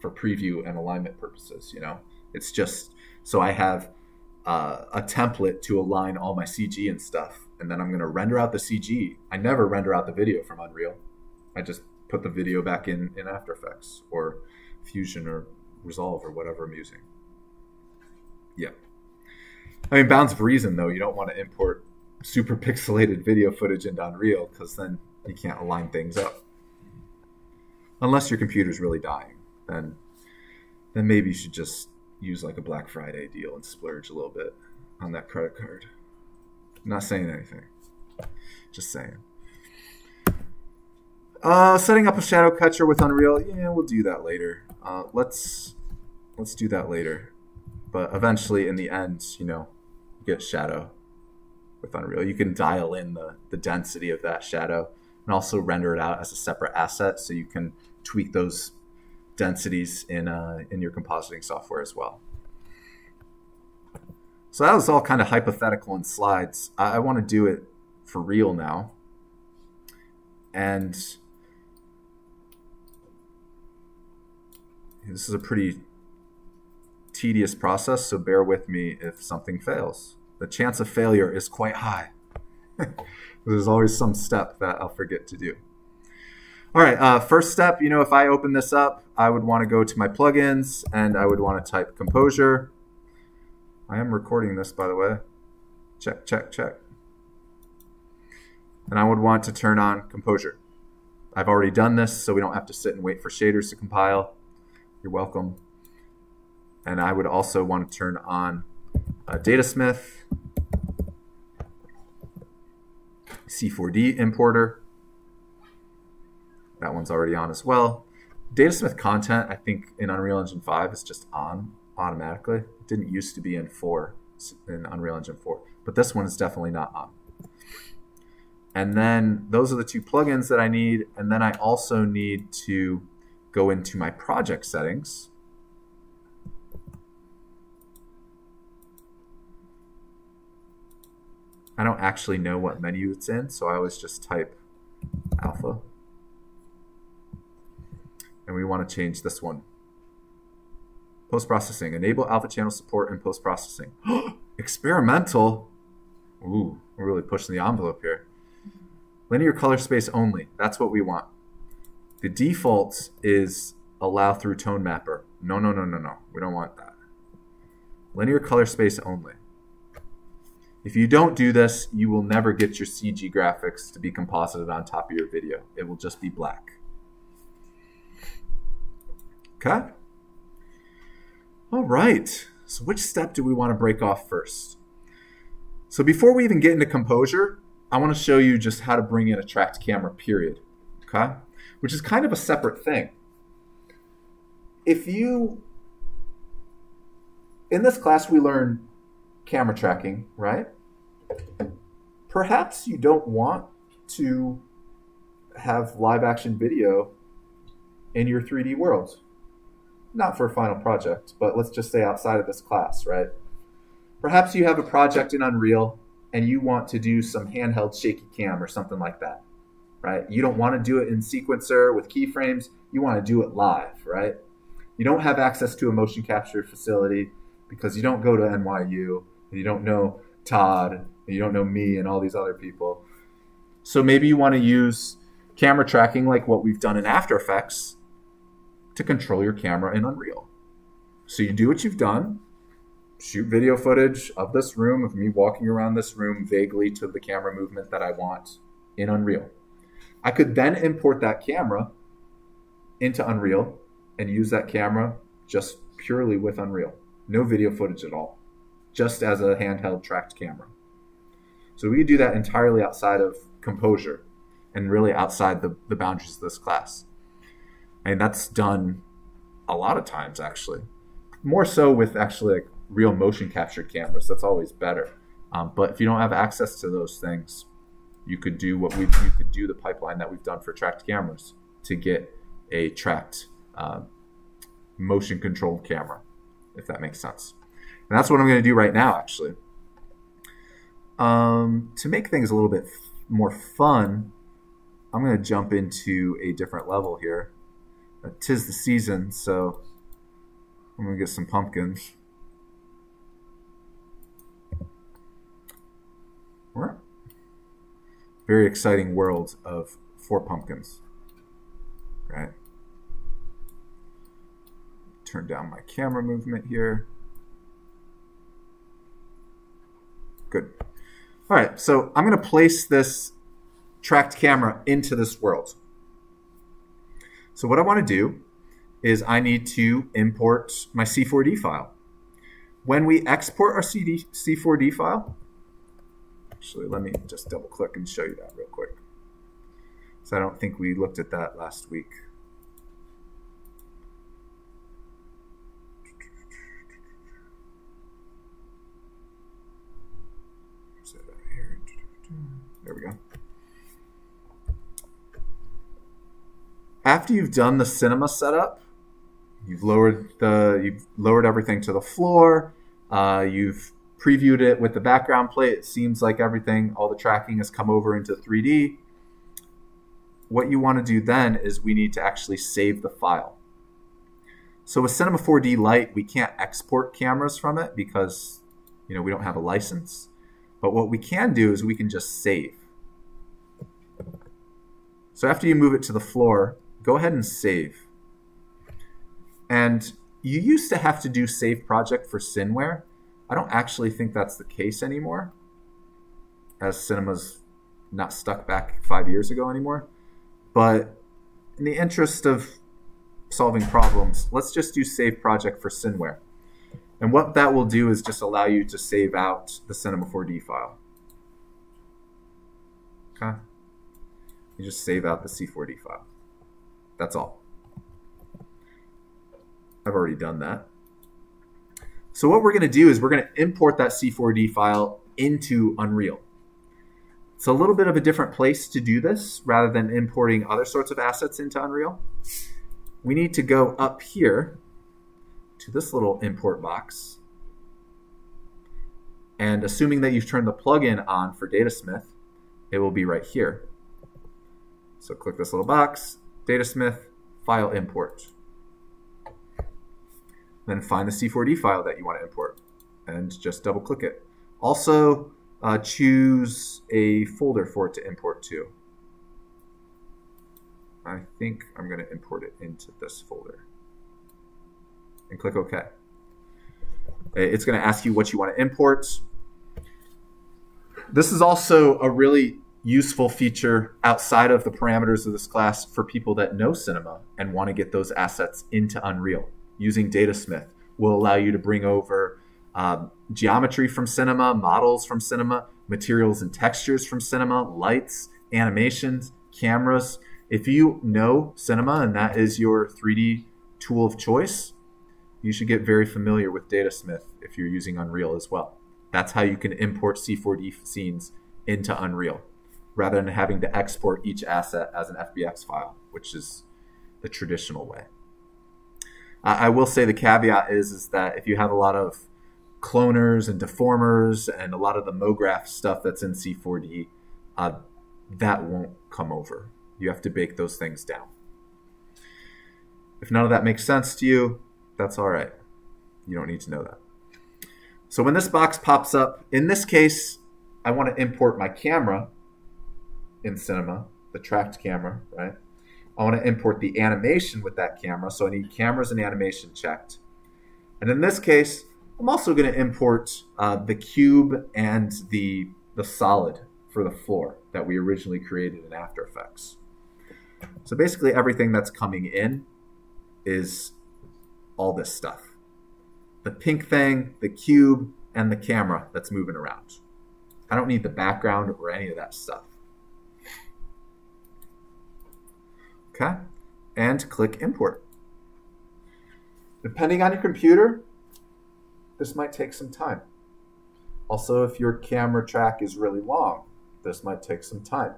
for preview and alignment purposes, you know. It's just so I have uh, a template to align all my CG and stuff and then I'm going to render out the CG. I never render out the video from Unreal. I just put the video back in, in After Effects or Fusion or Resolve or whatever I'm using. Yeah. I mean, bounds of reason, though, you don't want to import super pixelated video footage into Unreal because then you can't align things up. Unless your computer's really dying, then then maybe you should just use like a Black Friday deal and splurge a little bit on that credit card. Not saying anything. Just saying. Uh, setting up a shadow catcher with Unreal. Yeah, we'll do that later. Uh, let's let's do that later. But eventually, in the end, you know, you get shadow with Unreal. You can dial in the the density of that shadow and also render it out as a separate asset, so you can tweak those densities in uh, in your compositing software as well. So that was all kind of hypothetical in slides. I, I want to do it for real now. And this is a pretty tedious process, so bear with me if something fails. The chance of failure is quite high. There's always some step that I'll forget to do. All right, uh, first step, you know, if I open this up, I would want to go to my plugins and I would want to type Composure. I am recording this, by the way. Check, check, check. And I would want to turn on Composure. I've already done this, so we don't have to sit and wait for shaders to compile. You're welcome. And I would also want to turn on uh, Datasmith, C4D importer, that one's already on as well. Datasmith content, I think in Unreal Engine 5 is just on automatically. It didn't used to be in 4, in Unreal Engine 4, but this one is definitely not on. And then those are the two plugins that I need. And then I also need to go into my project settings. I don't actually know what menu it's in, so I always just type alpha. And we want to change this one. Post-processing. Enable alpha channel support and post-processing. Experimental. Ooh, we're really pushing the envelope here. Linear color space only. That's what we want. The default is allow through tone mapper. No, no, no, no, no. We don't want that. Linear color space only. If you don't do this, you will never get your CG graphics to be composited on top of your video. It will just be black. Okay? All right. So which step do we want to break off first? So before we even get into composure, I want to show you just how to bring in a tracked camera, period. Okay? Which is kind of a separate thing. If you, in this class, we learn camera tracking, right? Perhaps you don't want to have live action video in your 3D world. Not for a final project, but let's just say outside of this class, right? Perhaps you have a project in Unreal and you want to do some handheld shaky cam or something like that, right? You don't want to do it in sequencer with keyframes. You want to do it live, right? You don't have access to a motion capture facility because you don't go to NYU and you don't know Todd you don't know me and all these other people. So maybe you want to use camera tracking like what we've done in After Effects to control your camera in Unreal. So you do what you've done, shoot video footage of this room, of me walking around this room vaguely to the camera movement that I want in Unreal. I could then import that camera into Unreal and use that camera just purely with Unreal. No video footage at all, just as a handheld tracked camera. So we do that entirely outside of Composure and really outside the, the boundaries of this class. And that's done a lot of times, actually. More so with actually like real motion capture cameras. That's always better. Um, but if you don't have access to those things, you could do what we you could do the pipeline that we've done for tracked cameras to get a tracked uh, motion controlled camera, if that makes sense. And that's what I'm going to do right now, actually. Um, to make things a little bit more fun, I'm going to jump into a different level here. Uh, tis the season, so I'm going to get some pumpkins. Very exciting world of four pumpkins. Right. Turn down my camera movement here. Good. All right, so I'm going to place this tracked camera into this world. So what I want to do is I need to import my C4D file. When we export our CD, C4D file, Actually, let me just double click and show you that real quick. So I don't think we looked at that last week. There we go. After you've done the cinema setup, you've lowered the you've lowered everything to the floor. Uh, you've previewed it with the background plate. It seems like everything, all the tracking has come over into 3D. What you want to do then is we need to actually save the file. So with Cinema 4D Lite, we can't export cameras from it because you know we don't have a license. But what we can do is we can just save. So after you move it to the floor, go ahead and save. And you used to have to do save project for Cineware. I don't actually think that's the case anymore, as cinema's not stuck back five years ago anymore. But in the interest of solving problems, let's just do save project for Cineware. And what that will do is just allow you to save out the Cinema 4D file. Okay? You just save out the C4D file. That's all. I've already done that. So what we're going to do is we're going to import that C4D file into Unreal. It's a little bit of a different place to do this rather than importing other sorts of assets into Unreal. We need to go up here to this little import box. And assuming that you've turned the plugin on for Datasmith, it will be right here. So click this little box, Datasmith, file import. Then find the C4D file that you want to import and just double click it. Also, uh, choose a folder for it to import to. I think I'm going to import it into this folder. And click OK. It's going to ask you what you want to import. This is also a really useful feature outside of the parameters of this class for people that know Cinema and want to get those assets into Unreal. Using Datasmith will allow you to bring over um, geometry from Cinema, models from Cinema, materials and textures from Cinema, lights, animations, cameras. If you know Cinema and that is your 3D tool of choice, you should get very familiar with Datasmith if you're using Unreal as well. That's how you can import C4D scenes into Unreal rather than having to export each asset as an FBX file, which is the traditional way. I will say the caveat is, is that if you have a lot of cloners and deformers and a lot of the MoGraph stuff that's in C4D, uh, that won't come over. You have to bake those things down. If none of that makes sense to you, that's all right. You don't need to know that. So when this box pops up, in this case, I want to import my camera in Cinema, the tracked camera, right? I want to import the animation with that camera, so I need cameras and animation checked. And in this case, I'm also going to import uh, the cube and the, the solid for the floor that we originally created in After Effects. So basically everything that's coming in is all this stuff. The pink thing, the cube, and the camera that's moving around. I don't need the background or any of that stuff. Okay, and click import. Depending on your computer, this might take some time. Also, if your camera track is really long, this might take some time.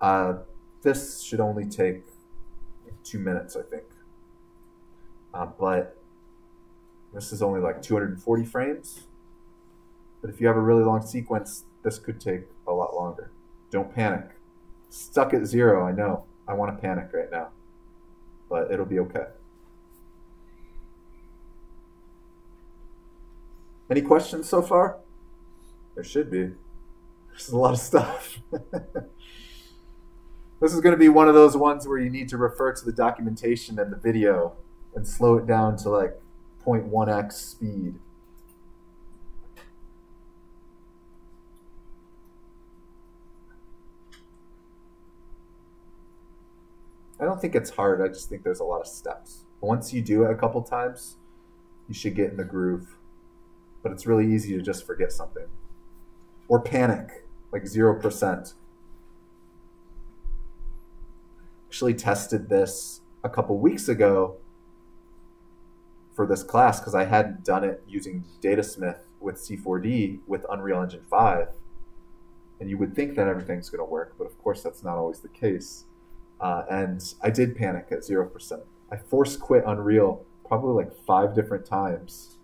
Uh, this should only take two minutes, I think. Uh, but this is only like 240 frames. But if you have a really long sequence, this could take a lot longer. Don't panic stuck at zero. I know. I want to panic right now, but it'll be okay. Any questions so far? There should be. There's a lot of stuff. this is going to be one of those ones where you need to refer to the documentation and the video and slow it down to like 0.1x speed I don't think it's hard. I just think there's a lot of steps. Once you do it a couple times, you should get in the groove. But it's really easy to just forget something or panic, like 0%. Actually, tested this a couple weeks ago for this class because I hadn't done it using Datasmith with C4D with Unreal Engine 5. And you would think that everything's going to work, but of course, that's not always the case. Uh, and I did panic at 0%. I force quit Unreal probably like five different times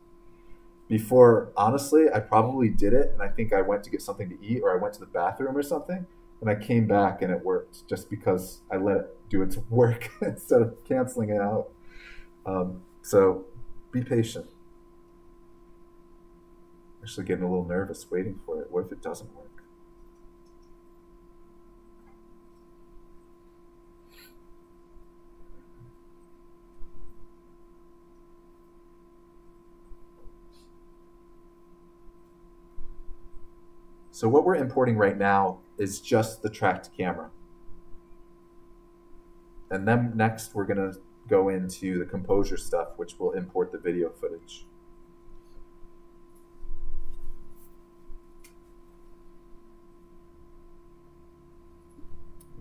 before, honestly, I probably did it. And I think I went to get something to eat or I went to the bathroom or something. And I came back and it worked just because I let it do its work instead of canceling it out. Um, so be patient. Actually, getting a little nervous waiting for it. What if it doesn't work? So what we're importing right now is just the tracked camera. And then next we're going to go into the composure stuff, which will import the video footage.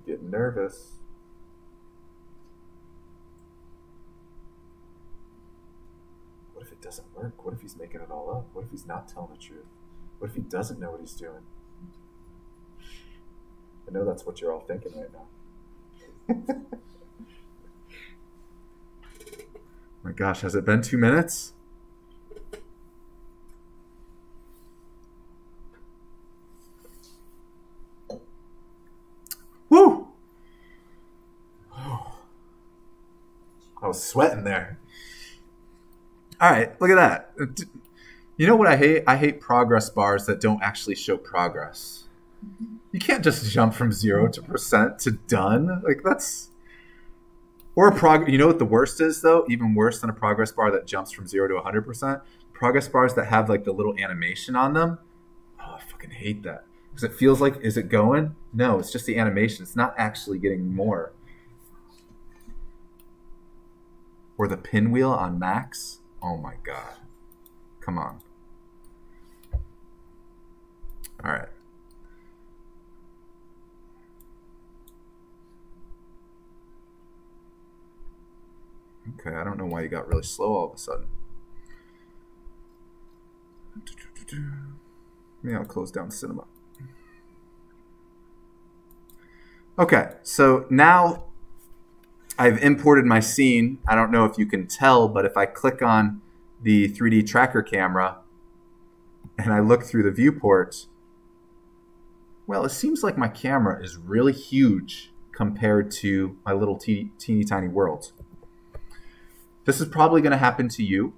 Get nervous. What if it doesn't work? What if he's making it all up? What if he's not telling the truth? What if he doesn't know what he's doing? I know that's what you're all thinking right now. My gosh, has it been two minutes? Woo! I was sweating there. All right, look at that. You know what I hate? I hate progress bars that don't actually show progress. You can't just jump from zero to percent to done. Like that's or a prog. You know what the worst is though? Even worse than a progress bar that jumps from zero to hundred percent. Progress bars that have like the little animation on them. Oh, I fucking hate that because it feels like is it going? No, it's just the animation. It's not actually getting more. Or the pinwheel on Macs. Oh my god. Come on. All right. Okay, I don't know why you got really slow all of a sudden. Maybe I'll close down cinema. Okay, so now I've imported my scene. I don't know if you can tell, but if I click on the 3D tracker camera and I look through the viewport, well, it seems like my camera is really huge compared to my little teeny, teeny tiny world. This is probably going to happen to you.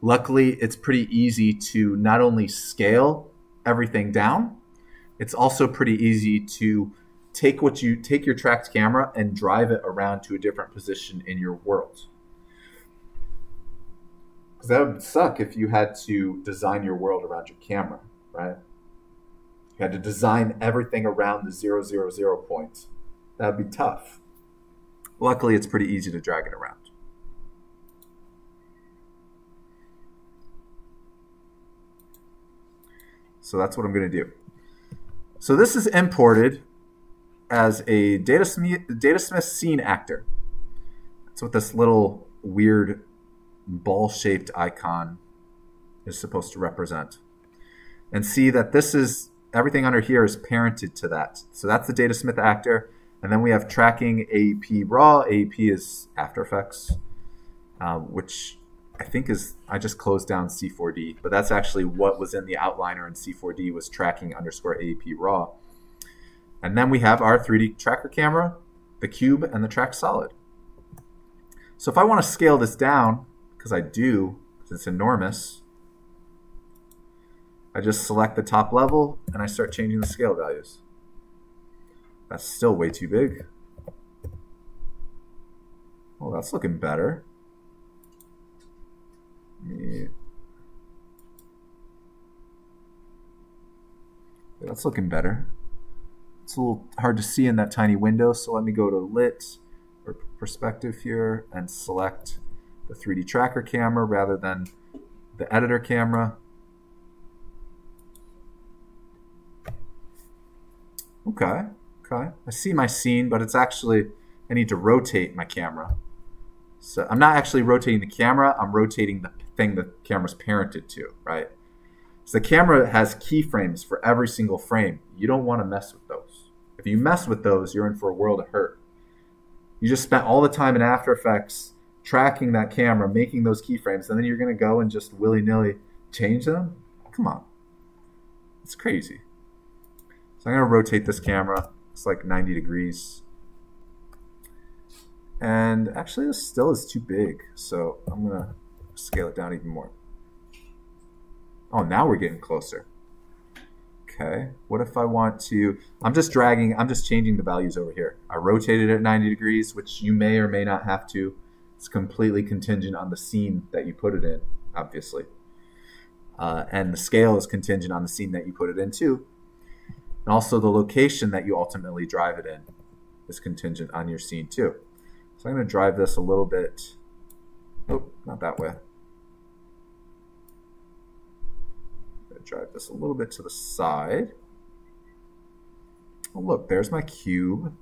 Luckily, it's pretty easy to not only scale everything down, it's also pretty easy to take what you take your tracked camera and drive it around to a different position in your world. Because that would suck if you had to design your world around your camera, right? You had to design everything around the zero zero zero point. That would be tough. Luckily, it's pretty easy to drag it around. So that's what I'm going to do. So this is imported as a Datasmith, Datasmith scene actor. That's what this little weird ball-shaped icon is supposed to represent. And see that this is, everything under here is parented to that. So that's the Datasmith actor. And then we have tracking AEP raw. AEP is After Effects, um, which I think is I just closed down C4D, but that's actually what was in the outliner in C4D was tracking underscore AEP raw. And then we have our 3D tracker camera, the cube, and the track solid. So if I want to scale this down, because I do, because it's enormous, I just select the top level and I start changing the scale values. That's still way too big. Well, that's looking better. Yeah. That's looking better. It's a little hard to see in that tiny window, so let me go to lit or perspective here and select the 3D tracker camera rather than the editor camera. Okay, okay. I see my scene, but it's actually, I need to rotate my camera. So I'm not actually rotating the camera, I'm rotating the thing the camera's parented to, right? So the camera has keyframes for every single frame. You don't want to mess with those. If you mess with those, you're in for a world of hurt. You just spent all the time in After Effects tracking that camera, making those keyframes, and then you're going to go and just willy nilly change them? Come on. It's crazy. So I'm going to rotate this camera. It's like 90 degrees. And actually, this still is too big. So I'm going to scale it down even more. Oh, now we're getting closer. Okay, what if I want to, I'm just dragging, I'm just changing the values over here. I rotated it 90 degrees, which you may or may not have to. It's completely contingent on the scene that you put it in, obviously. Uh, and the scale is contingent on the scene that you put it into. And also the location that you ultimately drive it in is contingent on your scene too. So I'm going to drive this a little bit, oh, not that way. drive this a little bit to the side. Oh, look, there's my cube.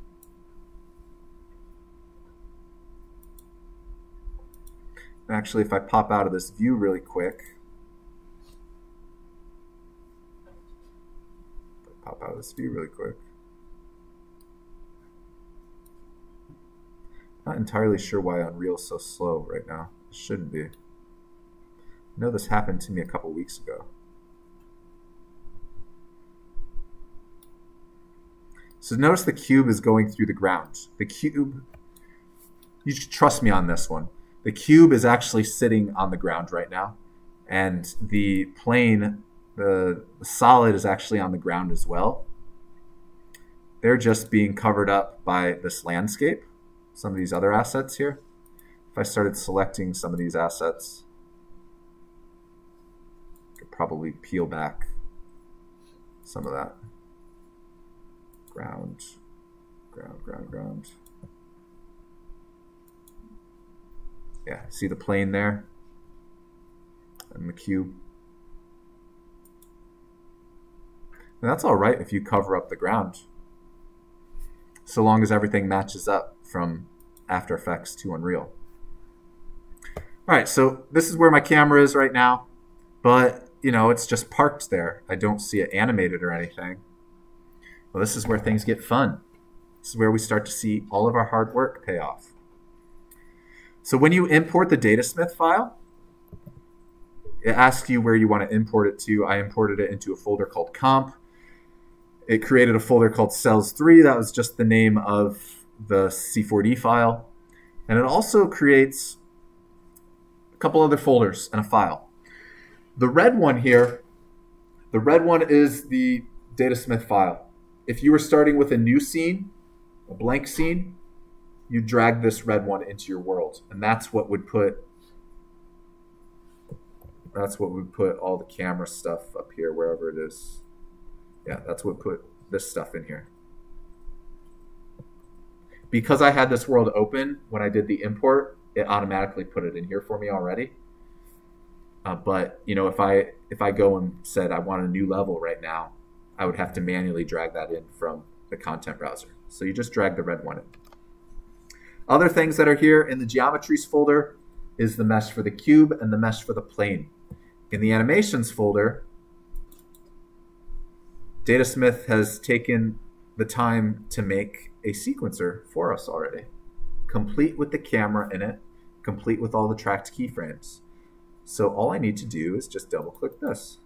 Actually, if I pop out of this view really quick, pop out of this view really quick. Not entirely sure why Unreal's so slow right now. It shouldn't be. I know this happened to me a couple weeks ago. So notice the cube is going through the ground. The cube, you should trust me on this one. The cube is actually sitting on the ground right now, and the plane, the, solid, is actually on the ground as well. They're just being covered up by this landscape, some of these other assets here. If I started selecting some of these assets, I could probably peel back some of that. Ground, ground, ground, ground. Yeah, see the plane there? And the cube. And that's all right if you cover up the ground, so long as everything matches up from After Effects to Unreal. All right, so this is where my camera is right now, but you know, it's just parked there. I don't see it animated or anything. Well, this is where things get fun. This is where we start to see all of our hard work pay off. So when you import the Datasmith file, it asks you where you want to import it to. I imported it into a folder called comp. It created a folder called cells3. That was just the name of the C4D file. And it also creates a couple other folders and a file. The red one here, the red one is the Datasmith file. If you were starting with a new scene, a blank scene, you drag this red one into your world. And that's what would put that's what would put all the camera stuff up here, wherever it is. Yeah, that's what put this stuff in here. Because I had this world open when I did the import, it automatically put it in here for me already. Uh, but you know, if I if I go and said I want a new level right now, I would have to manually drag that in from the content browser. So you just drag the red one in. Other things that are here in the geometries folder is the mesh for the cube and the mesh for the plane. In the animations folder, Datasmith has taken the time to make a sequencer for us already, complete with the camera in it, complete with all the tracked keyframes. So all I need to do is just double click this.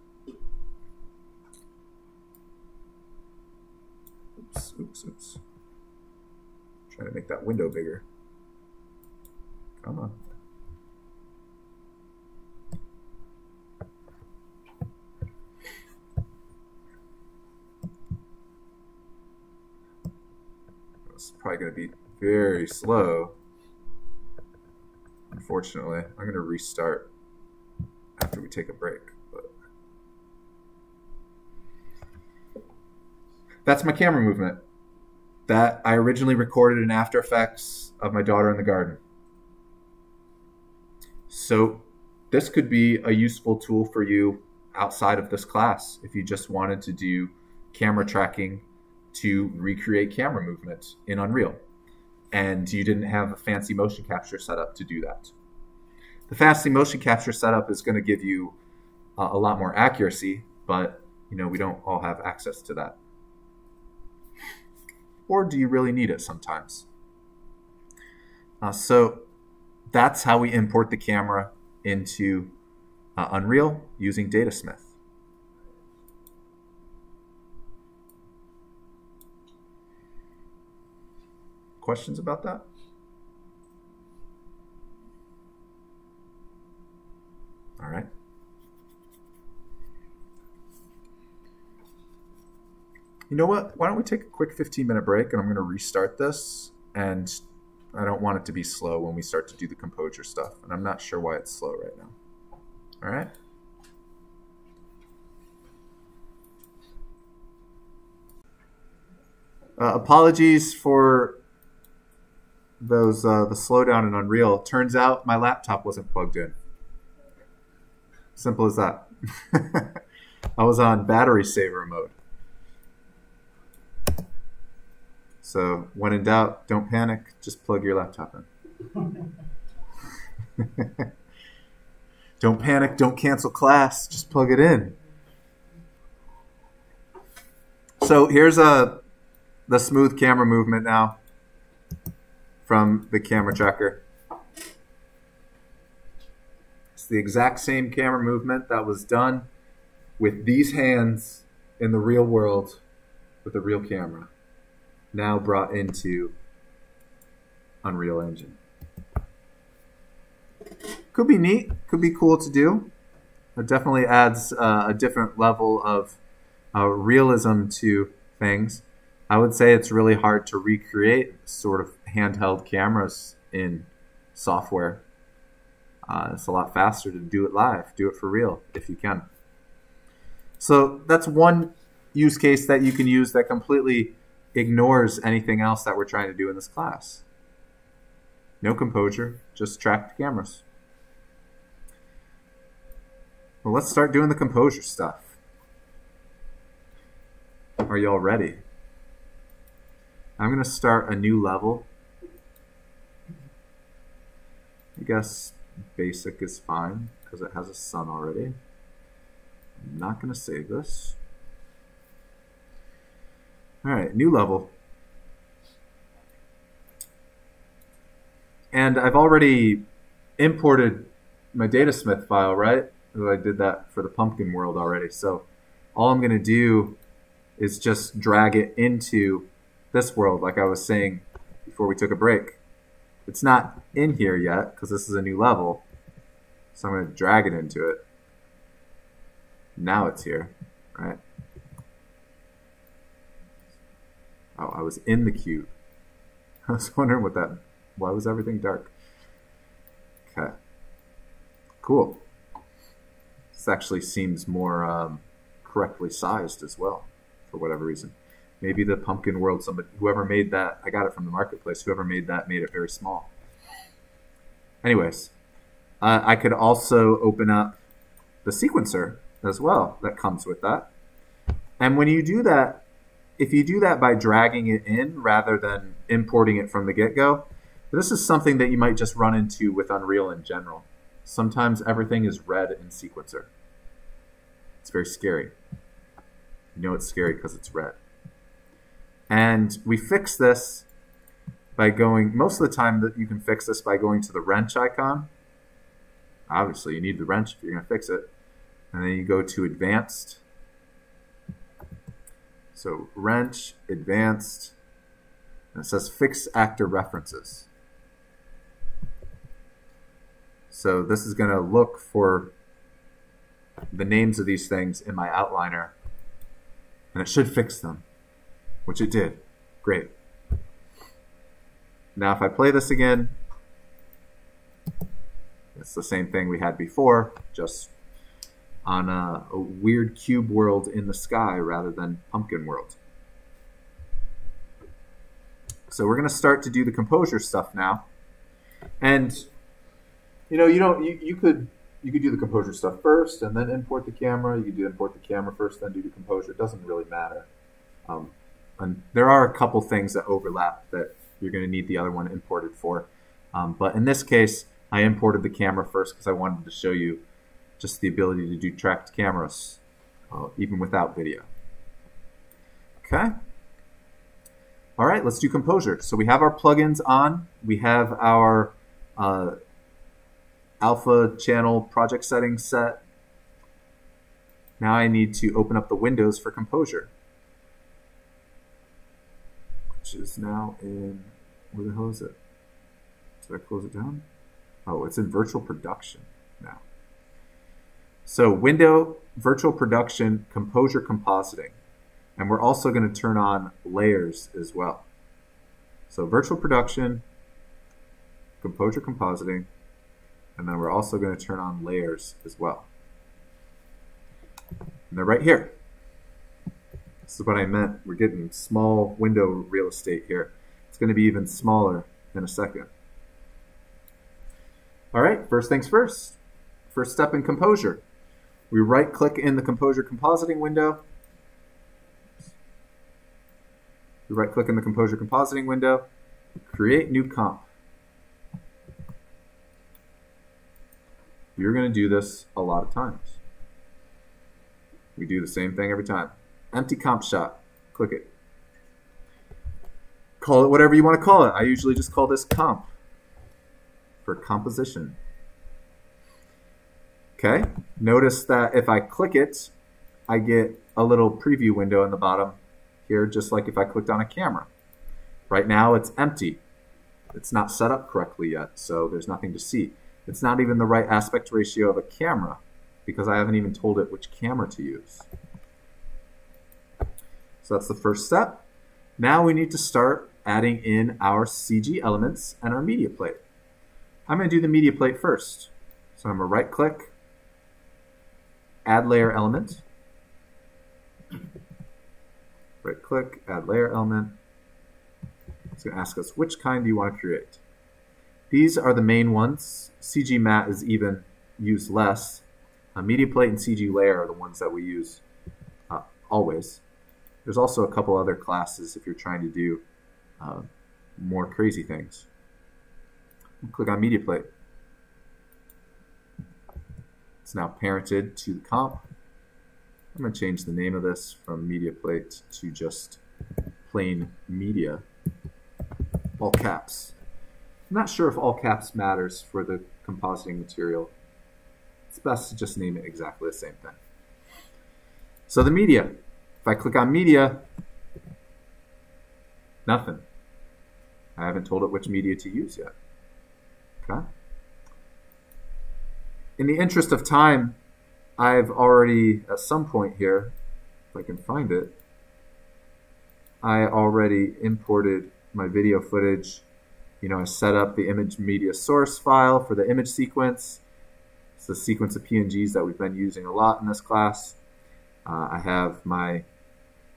Oops, oops, oops. Trying to make that window bigger. Come on. It's probably going to be very slow. Unfortunately, I'm going to restart after we take a break. But that's my camera movement that I originally recorded in After Effects of my daughter in the garden. So this could be a useful tool for you outside of this class if you just wanted to do camera tracking to recreate camera movement in Unreal and you didn't have a fancy motion capture setup to do that. The fancy motion capture setup is going to give you uh, a lot more accuracy, but you know we don't all have access to that. Or do you really need it sometimes? Uh, so that's how we import the camera into uh, Unreal using Datasmith. Questions about that? All right. You know what? Why don't we take a quick 15 minute break and I'm going to restart this and I don't want it to be slow when we start to do the composure stuff. And I'm not sure why it's slow right now. All right. Uh, apologies for those uh, the slowdown in Unreal. Turns out my laptop wasn't plugged in. Simple as that. I was on battery saver mode. So when in doubt, don't panic. Just plug your laptop in. Don't panic. Don't cancel class. Just plug it in. So here's a the smooth camera movement now from the camera tracker. It's the exact same camera movement that was done with these hands in the real world with a real camera, now brought into Unreal Engine. Could be neat, could be cool to do. It definitely adds uh, a different level of uh, realism to things. I would say it's really hard to recreate sort of handheld cameras in software. Uh, it's a lot faster to do it live, do it for real if you can. So that's one use case that you can use that completely ignores anything else that we're trying to do in this class. No composure, just tracked cameras. Well, let's start doing the composure stuff. Are y'all ready? I'm going to start a new level. I guess basic is fine because it has a sun already. I'm not going to save this. All right, new level. And I've already imported my Datasmith file, right? I did that for the pumpkin world already. So all I'm going to do is just drag it into this world, like I was saying before we took a break. It's not in here yet because this is a new level. So I'm going to drag it into it. Now it's here, right? Oh, I was in the cube. I was wondering what that, why was everything dark? Okay. Cool. This actually seems more um, correctly sized as well, for whatever reason. Maybe the pumpkin world, somebody, whoever made that, I got it from the marketplace. Whoever made that made it very small. Anyways, uh, I could also open up the sequencer as well that comes with that. And when you do that, if you do that by dragging it in rather than importing it from the get-go, this is something that you might just run into with Unreal in general. Sometimes everything is red in sequencer. It's very scary. You know it's scary because it's red. And we fix this by going, most of the time that you can fix this by going to the wrench icon. Obviously you need the wrench if you're going to fix it. And then you go to advanced. So wrench, advanced, and it says fix actor references. So this is going to look for the names of these things in my outliner, and it should fix them, which it did. Great. Now if I play this again, it's the same thing we had before, just on a, a, weird cube world in the sky rather than pumpkin world. So we're going to start to do the composure stuff now. And you know, you don't you, you could you could do the composure stuff first and then import the camera. You could do import the camera first, then do the composure. It doesn't really matter. Um, and there are a couple things that overlap that you're going to need the other one imported for. Um, but in this case, I imported the camera first because I wanted to show you just the ability to do tracked cameras, uh, even without video. Okay. All right, let's do composure. So we have our plugins on. We have our uh, alpha channel project settings set. Now I need to open up the windows for composure, which is now in, where the hell is it? Did I close it down? Oh, it's in virtual production. So window, virtual production, composure compositing. And we're also going to turn on layers as well. So virtual production, composure compositing, and then we're also going to turn on layers as well. And they're right here. This is what I meant. We're getting small window real estate here. It's going to be even smaller in a second. All right, first things first. First step in composure. We right click in the composure compositing window. We right click in the composure compositing window, create new comp. You're going to do this a lot of times. We do the same thing every time. Empty comp shot. Click it. Call it whatever you want to call it. I usually just call this comp for composition. Okay, notice that if I click it, I get a little preview window in the bottom here, just like if I clicked on a camera. Right now it's empty. It's not set up correctly yet, so there's nothing to see. It's not even the right aspect ratio of a camera because I haven't even told it which camera to use. So that's the first step. Now we need to start adding in our CG elements and our media plate. I'm going to do the media plate first. So I'm going to right click, add layer element. Right click, add layer element. It's going to ask us which kind do you want to create. These are the main ones. CG matte is even used less. Uh, media plate and CG layer are the ones that we use uh, always. There's also a couple other classes if you're trying to do uh, more crazy things. Click on media plate. It's now parented to the comp. I'm going to change the name of this from media plate to just plain media, all caps. I'm not sure if all caps matters for the compositing material. It's best to just name it exactly the same thing. So the media, if I click on media, nothing. I haven't told it which media to use yet. Okay. In the interest of time, I've already, at some point here, if I can find it, I already imported my video footage. You know, I set up the image media source file for the image sequence. It's the sequence of PNGs that we've been using a lot in this class. Uh, I have my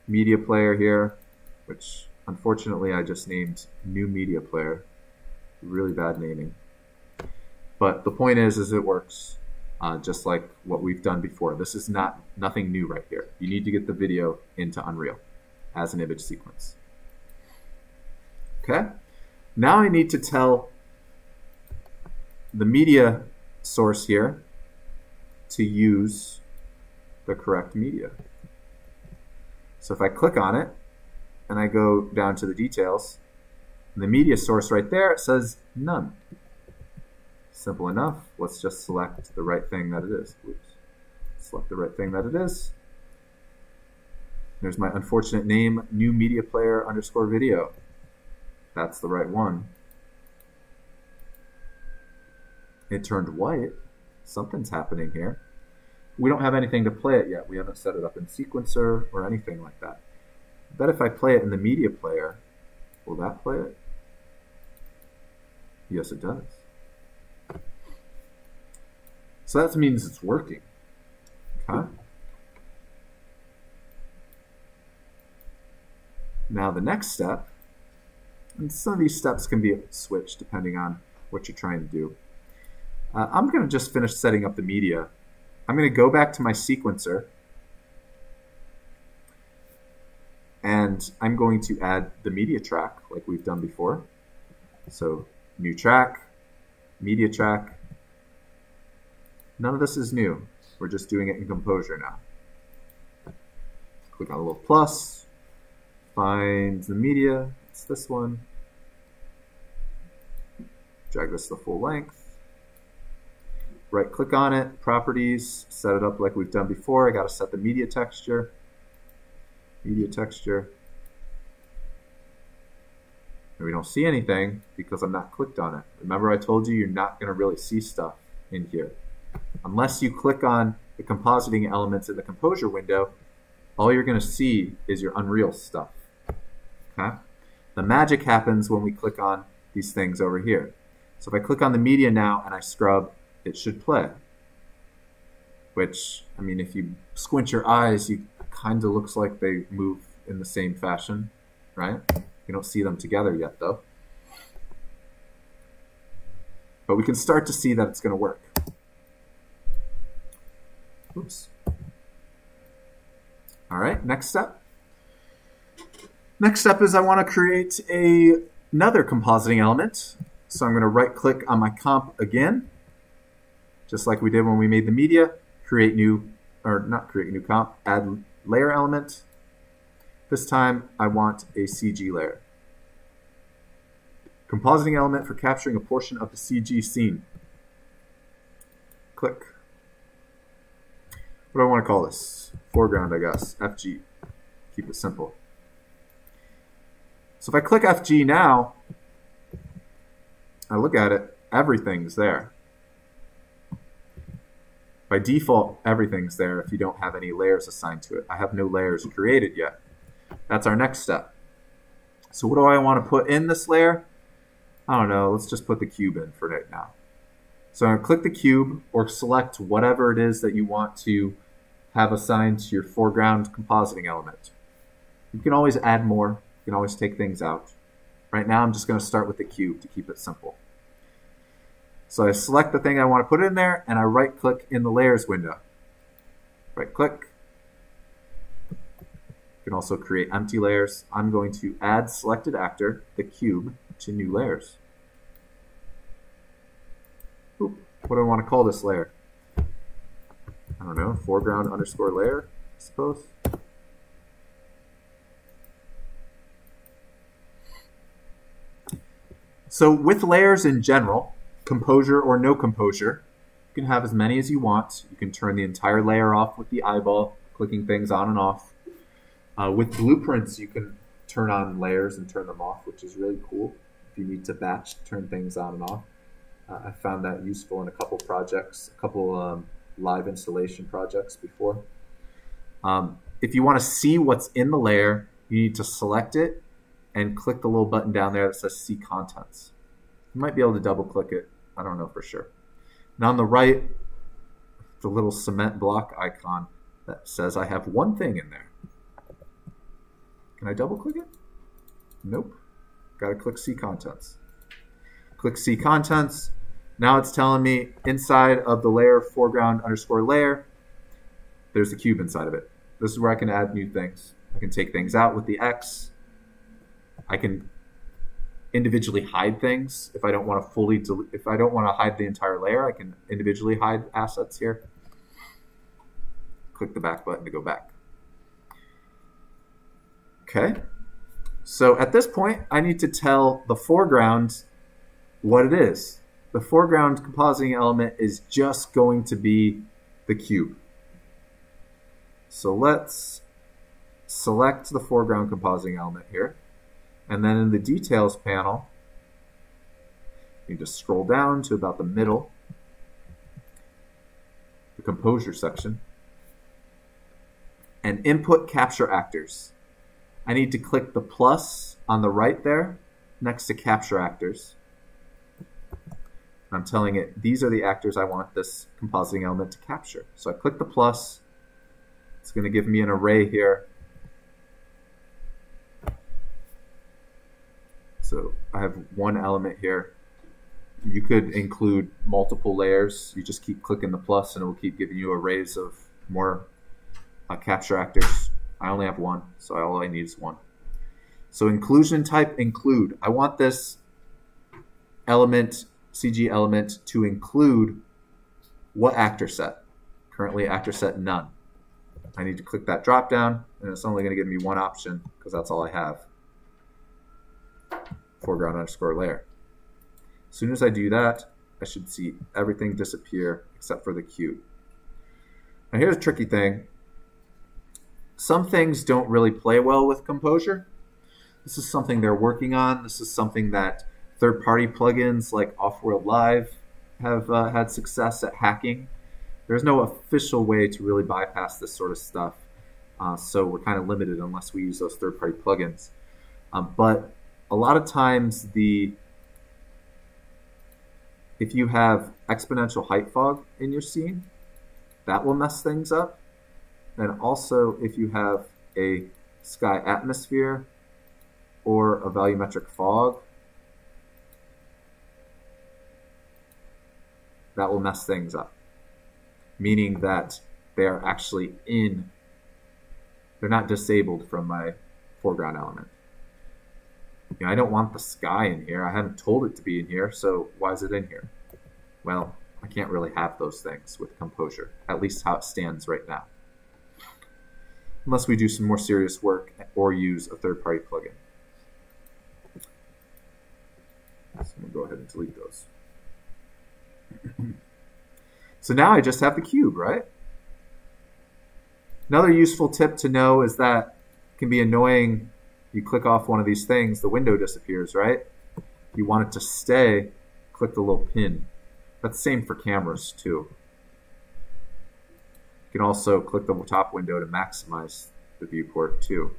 media player here, which unfortunately I just named new media player. Really bad naming. But the point is, is it works uh, just like what we've done before. This is not nothing new right here. You need to get the video into Unreal as an image sequence. Okay, now I need to tell the media source here to use the correct media. So if I click on it and I go down to the details, the media source right there, it says none. Simple enough. Let's just select the right thing that it is. Oops. Select the right thing that it is. There's my unfortunate name, new media player underscore video. That's the right one. It turned white. Something's happening here. We don't have anything to play it yet. We haven't set it up in sequencer or anything like that. I bet if I play it in the media player, will that play it? Yes, it does. So that means it's working. Okay. Now the next step, and some of these steps can be switched depending on what you're trying to do. Uh, I'm going to just finish setting up the media. I'm going to go back to my sequencer and I'm going to add the media track like we've done before. So new track, media track, None of this is new. We're just doing it in Composure now. Click on a little plus, find the media, it's this one. Drag this to full length. Right click on it, properties, set it up like we've done before. I gotta set the media texture. Media texture. And we don't see anything because I'm not clicked on it. Remember I told you you're not gonna really see stuff in here. Unless you click on the compositing elements in the composure window, all you're going to see is your Unreal stuff. Okay? The magic happens when we click on these things over here. So if I click on the media now and I scrub, it should play. Which, I mean, if you squint your eyes, you kind of looks like they move in the same fashion, right? You don't see them together yet, though. But we can start to see that it's going to work. Oops. All right, next step. Next step is I want to create a, another compositing element. So I'm going to right click on my comp again. just like we did when we made the media, create new, or not create new comp, add layer element. This time I want a CG layer. Compositing element for capturing a portion of the CG scene. Click. What do I want to call this? Foreground, I guess. FG. Keep it simple. So if I click FG now, I look at it, everything's there. By default, everything's there if you don't have any layers assigned to it. I have no layers created yet. That's our next step. So what do I want to put in this layer? I don't know, let's just put the cube in for right now. So I'm going to click the cube or select whatever it is that you want to have assigned to your foreground compositing element. You can always add more, you can always take things out. Right now I'm just going to start with the cube to keep it simple. So I select the thing I want to put in there and I right click in the layers window. Right click. You can also create empty layers. I'm going to add selected actor, the cube, to new layers. Oop, what do I want to call this layer? I don't know, foreground underscore layer, I suppose. So with layers in general, composure or no composure, you can have as many as you want. You can turn the entire layer off with the eyeball, clicking things on and off. Uh, with blueprints, you can turn on layers and turn them off, which is really cool. If you need to batch, turn things on and off. Uh, I found that useful in a couple projects, a couple um, live installation projects before. Um, if you want to see what's in the layer, you need to select it and click the little button down there that says see contents. You might be able to double click it. I don't know for sure. Now on the right, the little cement block icon that says I have one thing in there. Can I double click it? Nope. Got to click see contents. Click see contents. Now it's telling me inside of the layer foreground underscore layer, there's a cube inside of it. This is where I can add new things. I can take things out with the X. I can individually hide things. If I don't want to fully, if I don't want to hide the entire layer, I can individually hide assets here. Click the back button to go back. Okay. So at this point, I need to tell the foreground what it is the foreground compositing element is just going to be the cube. So let's select the foreground compositing element here. And then in the details panel, you just scroll down to about the middle, the composure section, and input capture actors. I need to click the plus on the right there next to capture actors. I'm telling it, these are the actors I want this compositing element to capture. So I click the plus. It's going to give me an array here. So I have one element here. You could include multiple layers. You just keep clicking the plus and it will keep giving you arrays of more uh, capture actors. I only have one, so all I need is one. So inclusion type include. I want this element CG element to include what actor set. Currently actor set none. I need to click that drop down and it's only going to give me one option because that's all I have. Foreground underscore layer. As soon as I do that, I should see everything disappear except for the cube. Now here's a tricky thing. Some things don't really play well with composure. This is something they're working on. This is something that Third-party plugins like Offworld Live have uh, had success at hacking. There's no official way to really bypass this sort of stuff, uh, so we're kind of limited unless we use those third-party plugins. Um, but a lot of times, the if you have exponential height fog in your scene, that will mess things up. And also, if you have a sky atmosphere or a volumetric fog, that will mess things up. Meaning that they are actually in, they're not disabled from my foreground element. You know, I don't want the sky in here. I haven't told it to be in here, so why is it in here? Well, I can't really have those things with Composure, at least how it stands right now. Unless we do some more serious work or use a third-party plugin. So I'm going to go ahead and delete those. So now I just have the cube, right? Another useful tip to know is that it can be annoying. You click off one of these things, the window disappears, right? You want it to stay, click the little pin. That's the same for cameras too. You can also click the top window to maximize the viewport too.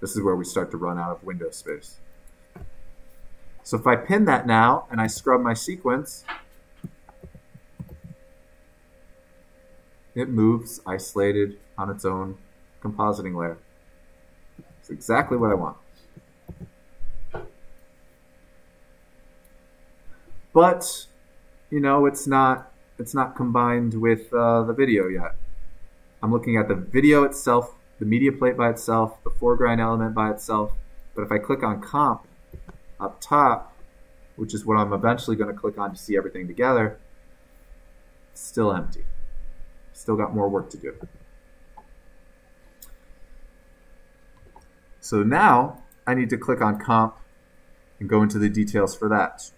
This is where we start to run out of window space. So if I pin that now and I scrub my sequence, it moves isolated on its own compositing layer. It's exactly what I want. But, you know, it's not it's not combined with uh, the video yet. I'm looking at the video itself, the media plate by itself, the foreground element by itself. But if I click on comp up top, which is what I'm eventually going to click on to see everything together, still empty. Still got more work to do. So now I need to click on comp and go into the details for that.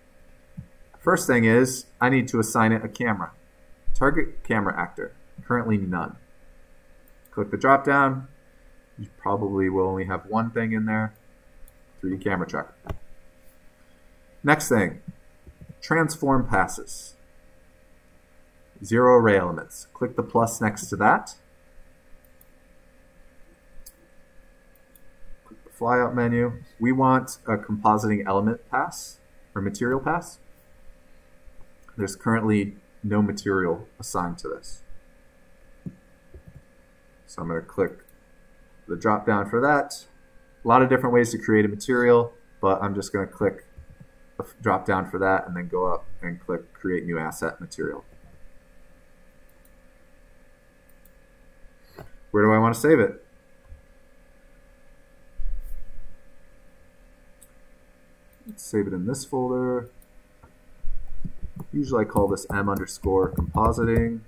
First thing is I need to assign it a camera. Target camera actor, currently none. Click the drop down. You probably will only have one thing in there, 3D camera tracker. Next thing, transform passes. Zero array elements. Click the plus next to that. Click the flyout menu. We want a compositing element pass or material pass. There's currently no material assigned to this. So I'm going to click the drop down for that. A lot of different ways to create a material, but I'm just going to click drop down for that and then go up and click create new asset material. Where do I want to save it? Let's save it in this folder. Usually I call this m underscore compositing.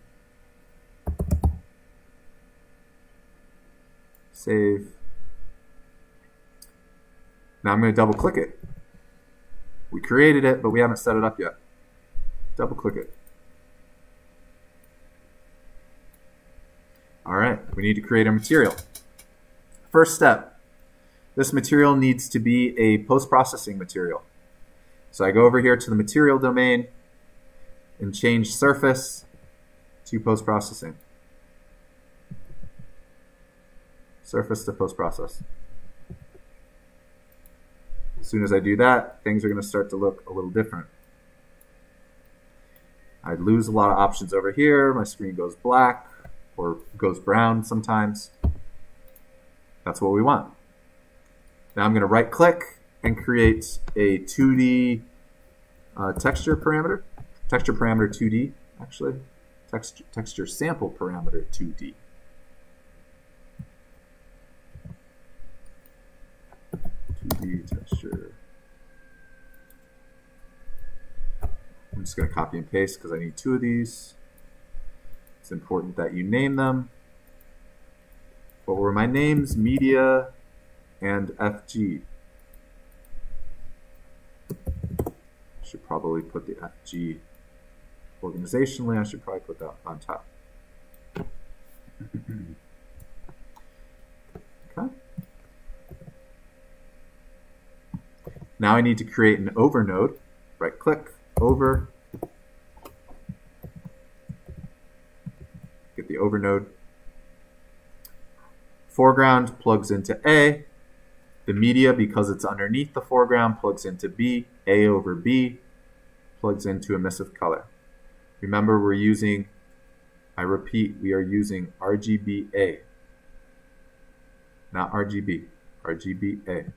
Save. Now I'm going to double click it. We created it, but we haven't set it up yet. Double click it. All right, we need to create a material. First step, this material needs to be a post-processing material. So I go over here to the material domain and change surface to post-processing. Surface to post-process. As soon as I do that, things are going to start to look a little different. I lose a lot of options over here. My screen goes black or goes brown sometimes. That's what we want. Now I'm going to right click and create a 2D uh, texture parameter. Texture parameter 2D, actually. Texture, texture sample parameter 2D. 2D texture. I'm just going to copy and paste because I need two of these. It's important that you name them. What were my names? Media and FG. Should probably put the FG organizationally. I should probably put that on top. okay. Now I need to create an over node. Right click, over. Get the over node. Foreground plugs into A. The media, because it's underneath the foreground, plugs into B. A over B plugs into emissive color. Remember, we're using, I repeat, we are using RGBA, not RGB, RGBA.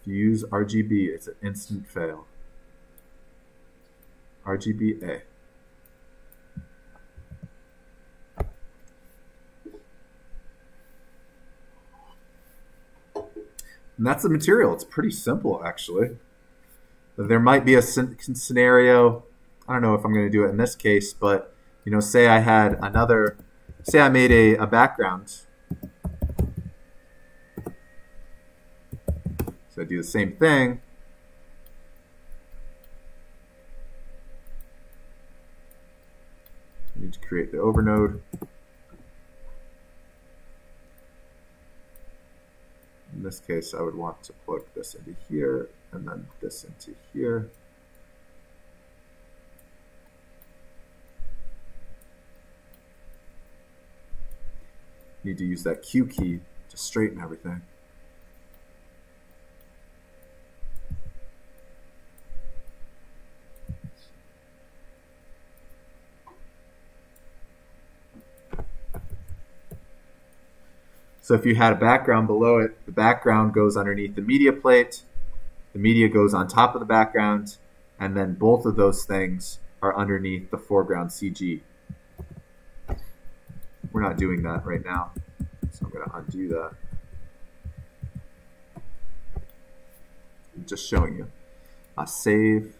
If you use RGB, it's an instant fail. RGBA. And that's the material. It's pretty simple, actually. there might be a scenario. I don't know if I'm going to do it in this case, but you know, say I had another, say I made a, a background. So I do the same thing. Need to create the overnode. In this case, I would want to plug this into here and then this into here. Need to use that Q key to straighten everything. So if you had a background below it, the background goes underneath the media plate, the media goes on top of the background, and then both of those things are underneath the foreground CG. We're not doing that right now, so I'm going to undo that. I'm just showing you. I save.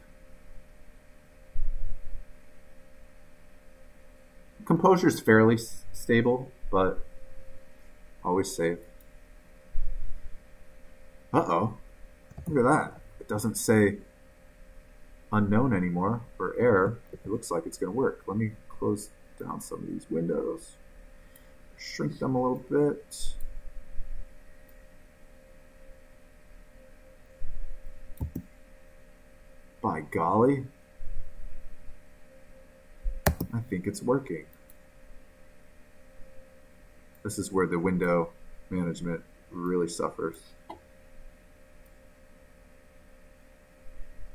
Composure is fairly stable, but Always save. Uh-oh. Look at that. It doesn't say unknown anymore or error. It looks like it's going to work. Let me close down some of these windows. Shrink them a little bit. By golly. I think it's working. This is where the window management really suffers.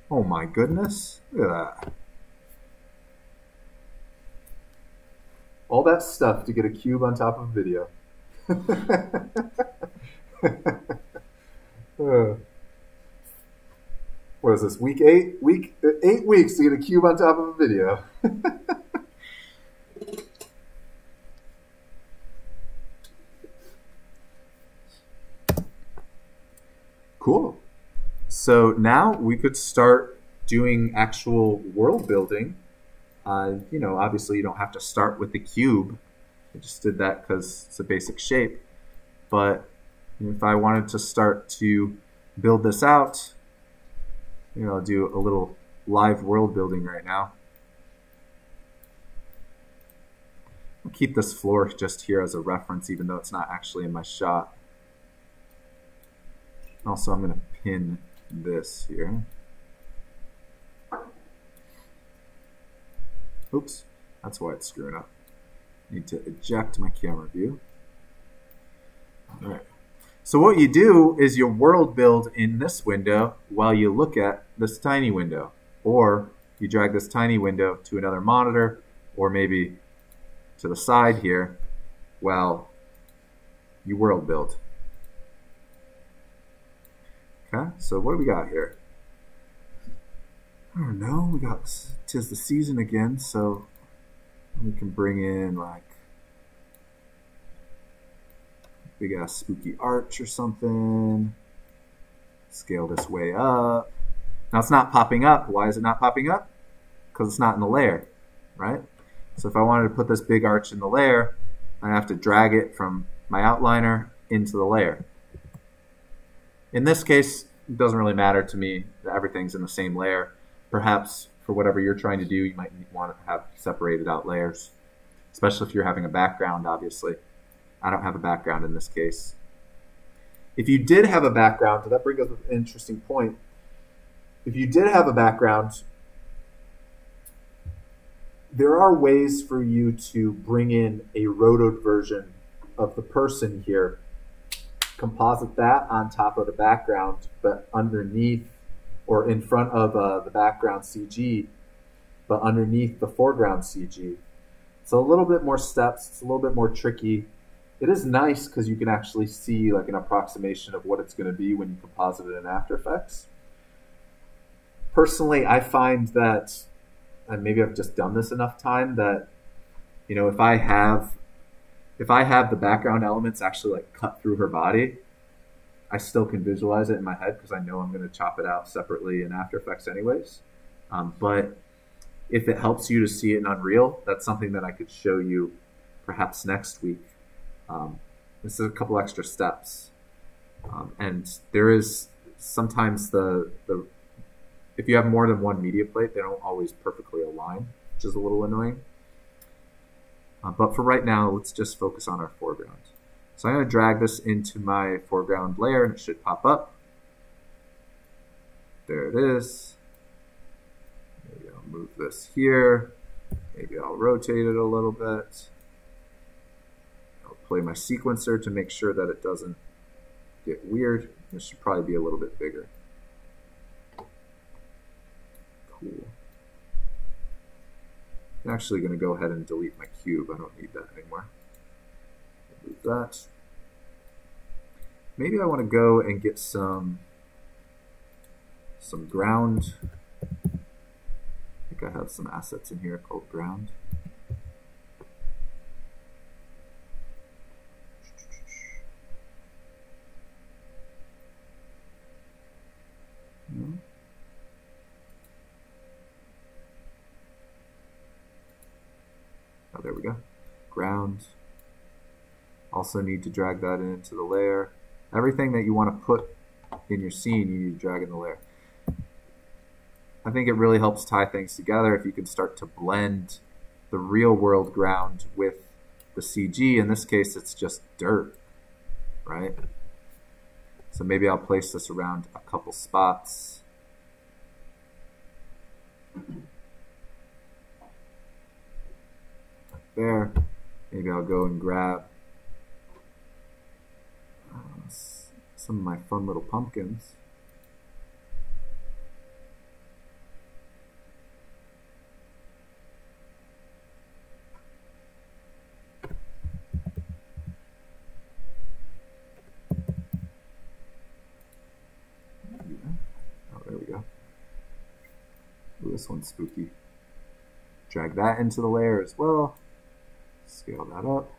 Oh my goodness, look at that. All that stuff to get a cube on top of a video. uh, what is this, week eight? Week eight weeks to get a cube on top of a video. Cool. So now we could start doing actual world building. Uh, you know, obviously you don't have to start with the cube. I just did that because it's a basic shape. But if I wanted to start to build this out, you know, I'll do a little live world building right now. I'll keep this floor just here as a reference, even though it's not actually in my shot. Also, I'm going to pin this here. Oops, that's why it's screwing up. Need to eject my camera view. All right. So what you do is you world build in this window while you look at this tiny window. Or you drag this tiny window to another monitor or maybe to the side here while you world build. Okay, so what do we got here? I don't know. We got tis the season again, so we can bring in like big ass spooky arch or something. Scale this way up. Now it's not popping up. Why is it not popping up? Because it's not in the layer, right? So if I wanted to put this big arch in the layer, I have to drag it from my outliner into the layer. In this case, it doesn't really matter to me that everything's in the same layer. Perhaps for whatever you're trying to do, you might want to have separated out layers, especially if you're having a background, obviously. I don't have a background in this case. If you did have a background, that brings up an interesting point. If you did have a background, there are ways for you to bring in a rotoed version of the person here composite that on top of the background, but underneath or in front of uh, the background CG, but underneath the foreground CG. So a little bit more steps. It's a little bit more tricky. It is nice because you can actually see like an approximation of what it's going to be when you composite it in After Effects. Personally, I find that, and maybe I've just done this enough time that, you know, if I have if I have the background elements actually like cut through her body, I still can visualize it in my head because I know I'm going to chop it out separately in After Effects anyways. Um, but if it helps you to see it in Unreal, that's something that I could show you perhaps next week. Um, this is a couple extra steps. Um, and there is sometimes the, the if you have more than one media plate, they don't always perfectly align, which is a little annoying. Uh, but for right now, let's just focus on our foreground. So I'm going to drag this into my foreground layer and it should pop up. There it is. Maybe I'll move this here. Maybe I'll rotate it a little bit. I'll play my sequencer to make sure that it doesn't get weird. This should probably be a little bit bigger. Cool. I'm actually going to go ahead and delete my cube. I don't need that anymore move that. Maybe I want to go and get some some ground. I think I have some assets in here called ground. Oh, there we go. Ground. Also need to drag that into the layer. Everything that you want to put in your scene, you need to drag in the layer. I think it really helps tie things together if you can start to blend the real world ground with the CG. In this case, it's just dirt, right? So maybe I'll place this around a couple spots. there. Maybe I'll go and grab uh, some of my fun little pumpkins. Oh, there we go. This one's spooky. Drag that into the layer as well. Scale that up.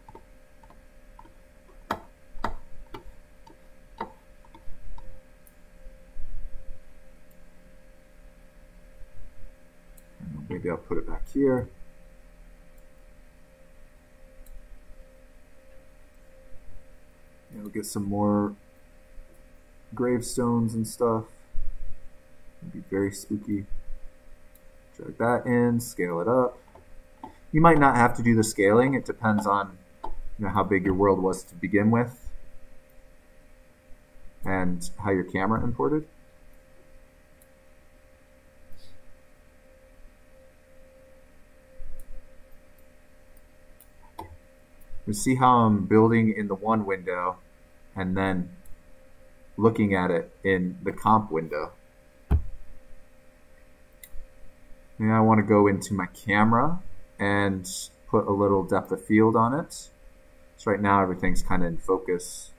Maybe I'll put it back here. And we'll get some more gravestones and stuff. It'll be very spooky. Drag that in, scale it up. You might not have to do the scaling. It depends on you know, how big your world was to begin with and how your camera imported. You see how I'm building in the one window and then looking at it in the comp window. Now I want to go into my camera and put a little depth of field on it. So right now everything's kind of in focus.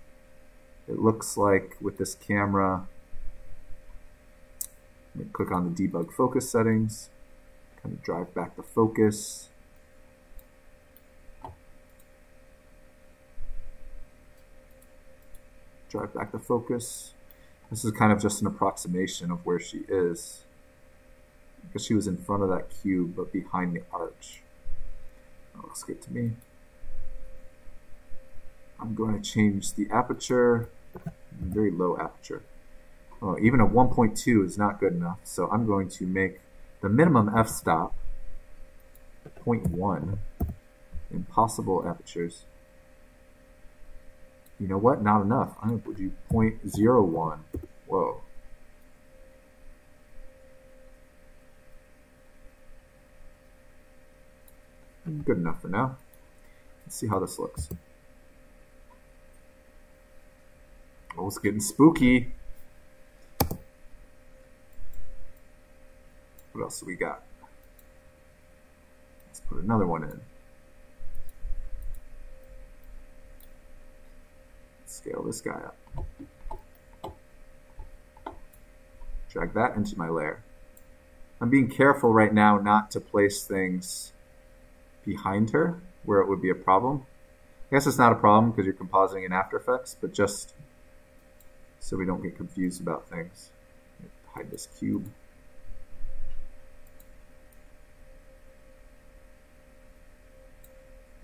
It looks like with this camera, click on the debug focus settings, kind of drive back the focus. drive back the focus. This is kind of just an approximation of where she is. Because she was in front of that cube, but behind the arch. Looks good to me. I'm going to change the aperture. Very low aperture. Oh, even a 1.2 is not good enough. So I'm going to make the minimum f-stop 0.1 in possible apertures. You know what? Not enough. I'm going to you 0.01. Whoa. Good enough for now. Let's see how this looks. Oh, it's getting spooky. What else do we got? Let's put another one in. scale this guy up. Drag that into my layer. I'm being careful right now not to place things behind her where it would be a problem. I guess it's not a problem because you're compositing in After Effects, but just so we don't get confused about things. Hide this cube.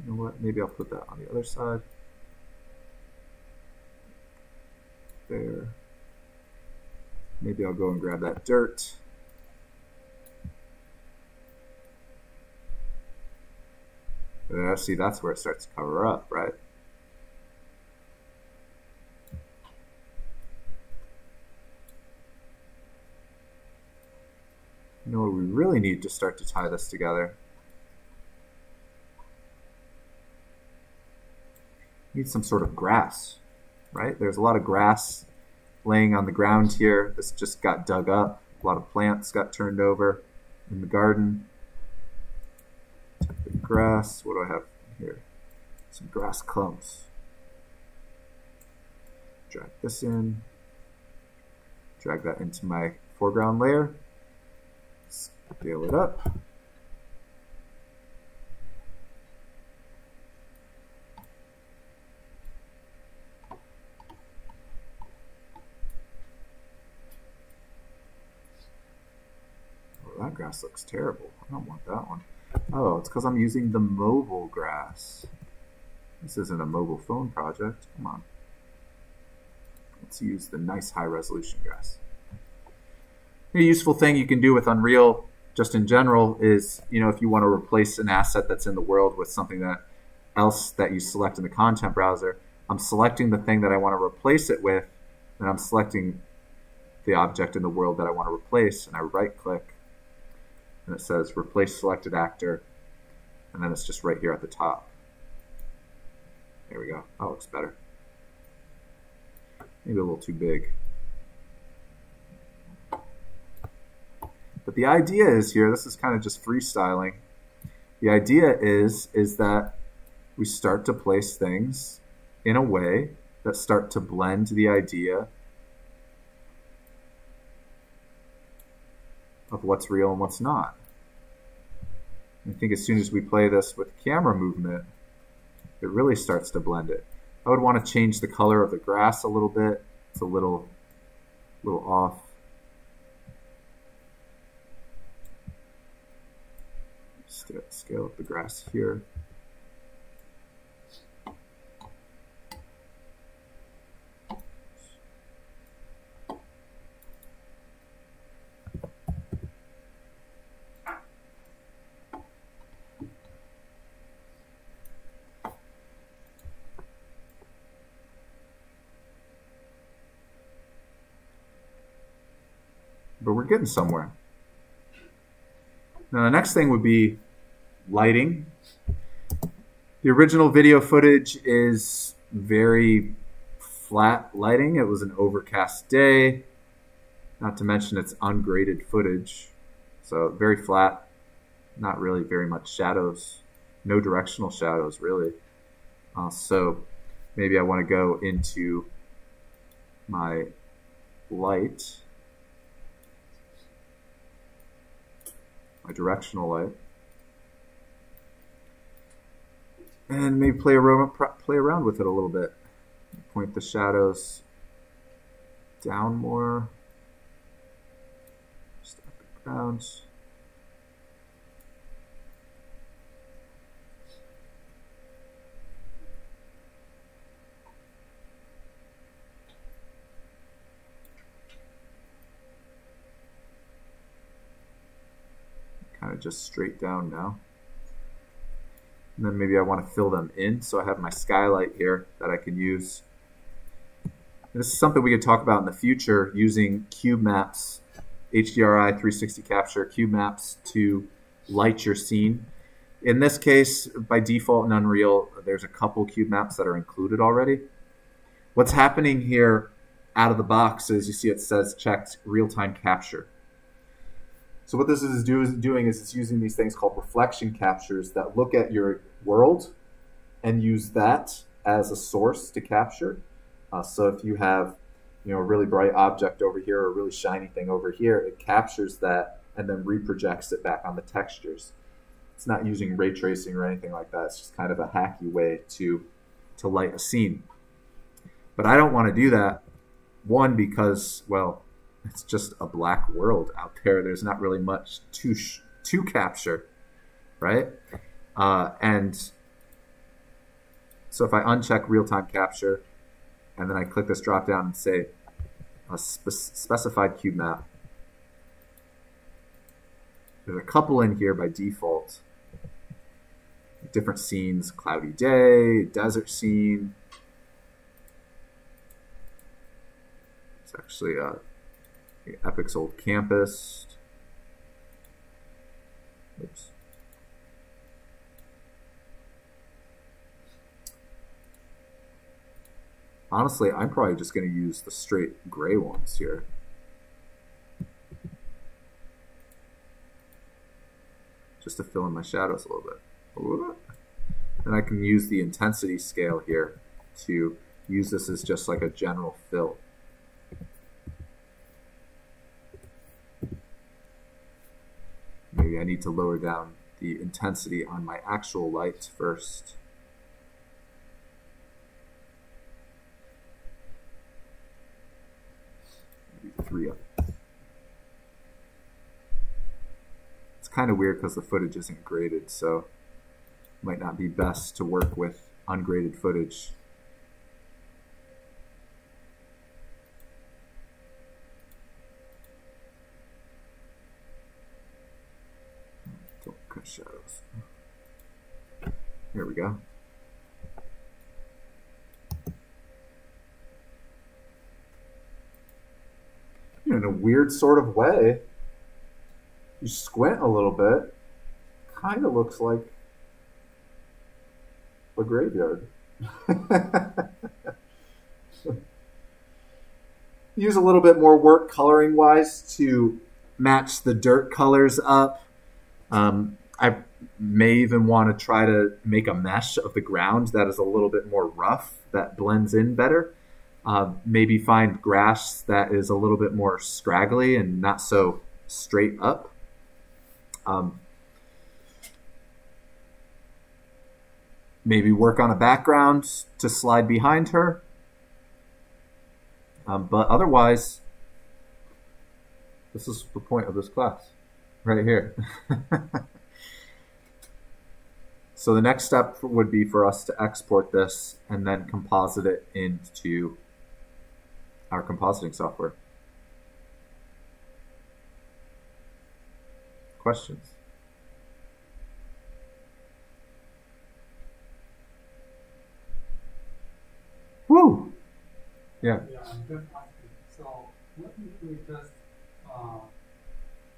You know what? Maybe I'll put that on the other side. There. Maybe I'll go and grab that dirt. Uh, see, that's where it starts to cover up, right? You know what we really need to start to tie this together? Need some sort of grass, right? There's a lot of grass laying on the ground here. This just got dug up. A lot of plants got turned over in the garden. Grass. What do I have here? Some grass clumps. Drag this in. Drag that into my foreground layer. Scale it up. Oh, that grass looks terrible. I don't want that one. Oh, it's because I'm using the mobile grass. This isn't a mobile phone project. Come on. Let's use the nice high resolution grass. A useful thing you can do with Unreal just in general is, you know, if you want to replace an asset that's in the world with something that else that you select in the content browser, I'm selecting the thing that I want to replace it with, and I'm selecting the object in the world that I want to replace, and I right click, and it says replace selected actor, and then it's just right here at the top. There we go. That looks better. Maybe a little too big. But the idea is here, this is kind of just freestyling. The idea is, is that we start to place things in a way that start to blend the idea of what's real and what's not. I think as soon as we play this with camera movement, it really starts to blend it. I would want to change the color of the grass a little bit. It's a little, little off. Scale up the grass here. But we're getting somewhere. Now the next thing would be lighting. The original video footage is very flat lighting. It was an overcast day, not to mention it's ungraded footage. So very flat, not really very much shadows, no directional shadows really. Uh, so maybe I want to go into my light, my directional light. and maybe play around, play around with it a little bit. Point the shadows down more, just up the ground. Kind of just straight down now. And then maybe I want to fill them in. So I have my skylight here that I can use. And this is something we could talk about in the future using cube maps, HDRI 360 capture cube maps to light your scene. In this case, by default in Unreal, there's a couple cube maps that are included already. What's happening here out of the box is you see it says checked real-time capture. So what this is do, doing is it's using these things called reflection captures that look at your world and use that as a source to capture. Uh, so if you have, you know, a really bright object over here or a really shiny thing over here, it captures that and then reprojects it back on the textures. It's not using ray tracing or anything like that. It's just kind of a hacky way to to light a scene. But I don't want to do that one because well, it's just a black world out there. There's not really much to sh- to capture, right? Uh, and so if I uncheck real time capture, and then I click this drop down and say a spe- specified cube map, there's a couple in here by default. Different scenes, cloudy day, desert scene. It's actually Epic's old campus. Oops. Honestly, I'm probably just going to use the straight gray ones here. Just to fill in my shadows a little bit. And I can use the intensity scale here to use this as just like a general fill. Maybe I need to lower down the intensity on my actual lights first. three up. It's kind of weird because the footage isn't graded, so might not be best to work with ungraded footage. Don't cut shadows. Here we go. in a weird sort of way. You squint a little bit, kind of looks like a graveyard. Use a little bit more work coloring wise to match the dirt colors up. Um, I may even want to try to make a mesh of the ground that is a little bit more rough, that blends in better. Uh, maybe find grass that is a little bit more scraggly and not so straight up. Um, maybe work on a background to slide behind her. Um, but otherwise, this is the point of this class, right here. so the next step would be for us to export this and then composite it into our compositing software. Questions? Woo! Yeah. Yeah, I'm. So, what if we just uh,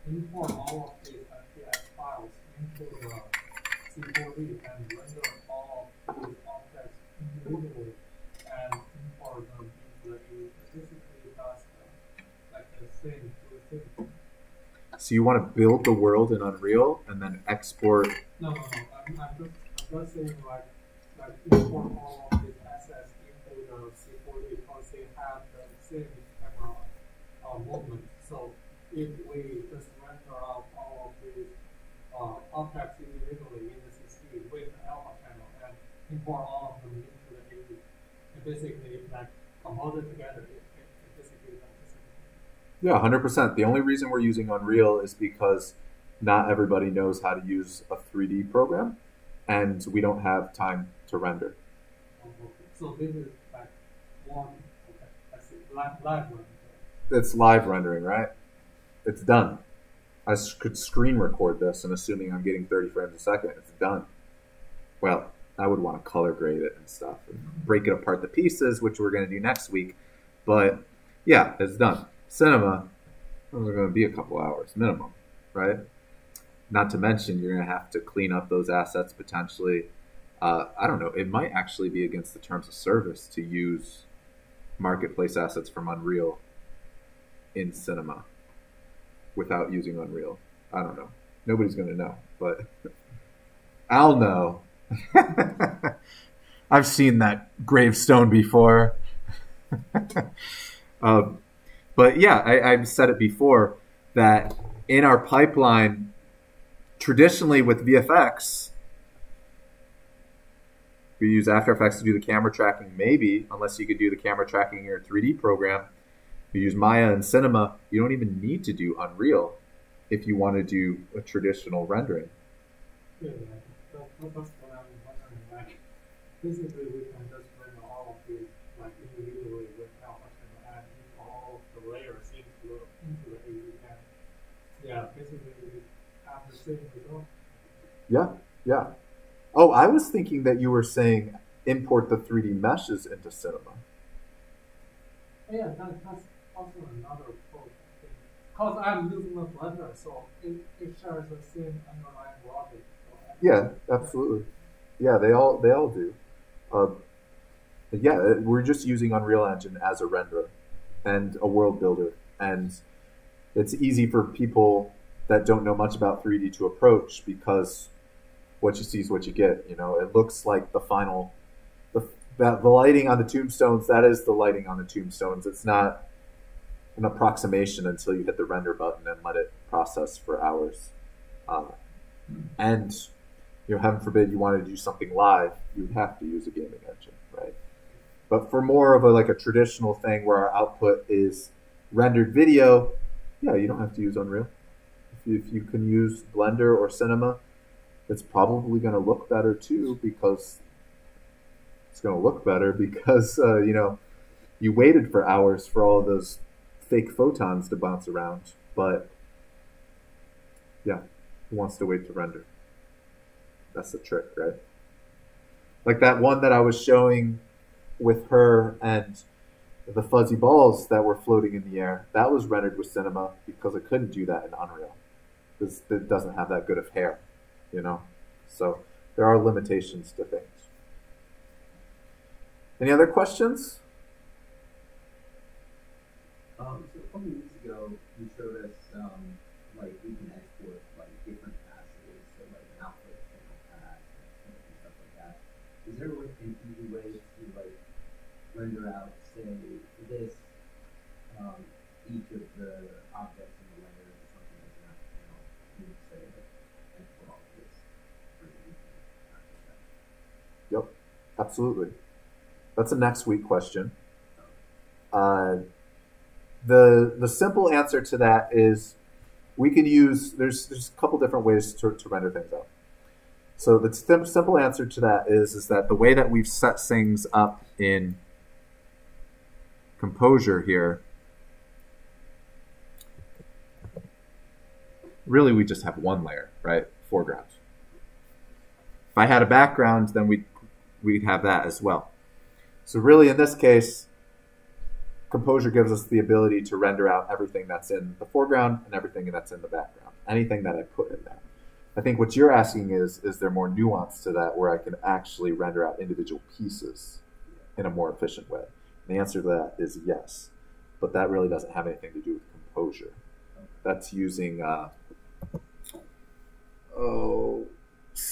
import all of these FBX files into the C4D and all objects individually and the A basically does like the same to thing. So you want to build the world in Unreal and then export. No, no, no. I'm, I'm just I'm just saying like like import all of these assets into the C4D because they have the same camera uh, movement. So if we just render out all of these uh, objects individually in the CC with the alpha channel import all of them into the AD, and basically like together, it, it, it basically does the same thing. Yeah, 100%. The only reason we're using Unreal is because not everybody knows how to use a 3D program and we don't have time to render. Okay. So this is like one, okay, I see, live, live one. It's live rendering, right? It's done. I could screen record this and assuming I'm getting 30 frames a second, it's done. Well, I would want to color grade it and stuff and break it apart the pieces, which we're going to do next week. But yeah, it's done. Cinema, those are going to be a couple hours minimum, right? Not to mention, you're going to have to clean up those assets potentially. Uh, I don't know. It might actually be against the terms of service to use marketplace assets from Unreal in cinema without using Unreal. I don't know. Nobody's going to know, but I'll know. I've seen that gravestone before. um, but yeah, I, I've said it before that in our pipeline, traditionally with VFX, we use After Effects to do the camera tracking, maybe, unless you could do the camera tracking in your 3D program. you use Maya and Cinema, you don't even need to do Unreal if you want to do a traditional rendering. Yeah, that's what I'm wondering. Like, basically, we can just render all of these like individually without having to add in all of the layers into the into the AV and yeah, basically we have the same result. Yeah, yeah. Oh, I was thinking that you were saying import the 3D meshes into Cinema. Yeah, that, that's also another approach. Because I'm using a Blender, so it, it shares the same underlying logic. Yeah, absolutely. Yeah, they all they all do. Um, yeah, uh, we're just using Unreal Engine as a renderer and a world builder, and it's easy for people that don't know much about 3D to approach because what you see is what you get. You know, it looks like the final, the that the lighting on the tombstones. That is the lighting on the tombstones. It's not an approximation until you hit the render button and let it process for hours. Uh, and you know, heaven forbid you wanted to do something live, you would have to use a gaming engine, right? But for more of a like a traditional thing where our output is rendered video, yeah, you don't have to use Unreal. If you, if you can use Blender or Cinema, it's probably going to look better too because it's going to look better because uh, you know you waited for hours for all those fake photons to bounce around, but yeah, who wants to wait to render? That's the trick, right? Like that one that I was showing with her and the fuzzy balls that were floating in the air. That was rendered with Cinema because I couldn't do that in Unreal because it doesn't have that good of hair, you know. So there are limitations to things. Any other questions? Um, so a couple weeks ago, you showed us um, like we can export like different passes, so like an output channel pass and stuff like that. Is there a way, an easy way to like render out, say, this, um, each of the objects in the layer or something like that? You know, you would say of this Yep, absolutely. That's a next week question. Uh, the the simple answer to that is we can use there's there's a couple different ways to, to render things out. So the sim- simple answer to that is is that the way that we've set things up in composure here really we just have one layer, right? Foreground. If I had a background, then we'd we'd have that as well. So really, in this case, Composure gives us the ability to render out everything that's in the foreground and everything that's in the background, anything that I put in there. I think what you're asking is, is there more nuance to that where I can actually render out individual pieces in a more efficient way? The answer to that is yes, but that really doesn't have anything to do with Composure. That's using, uh, oh,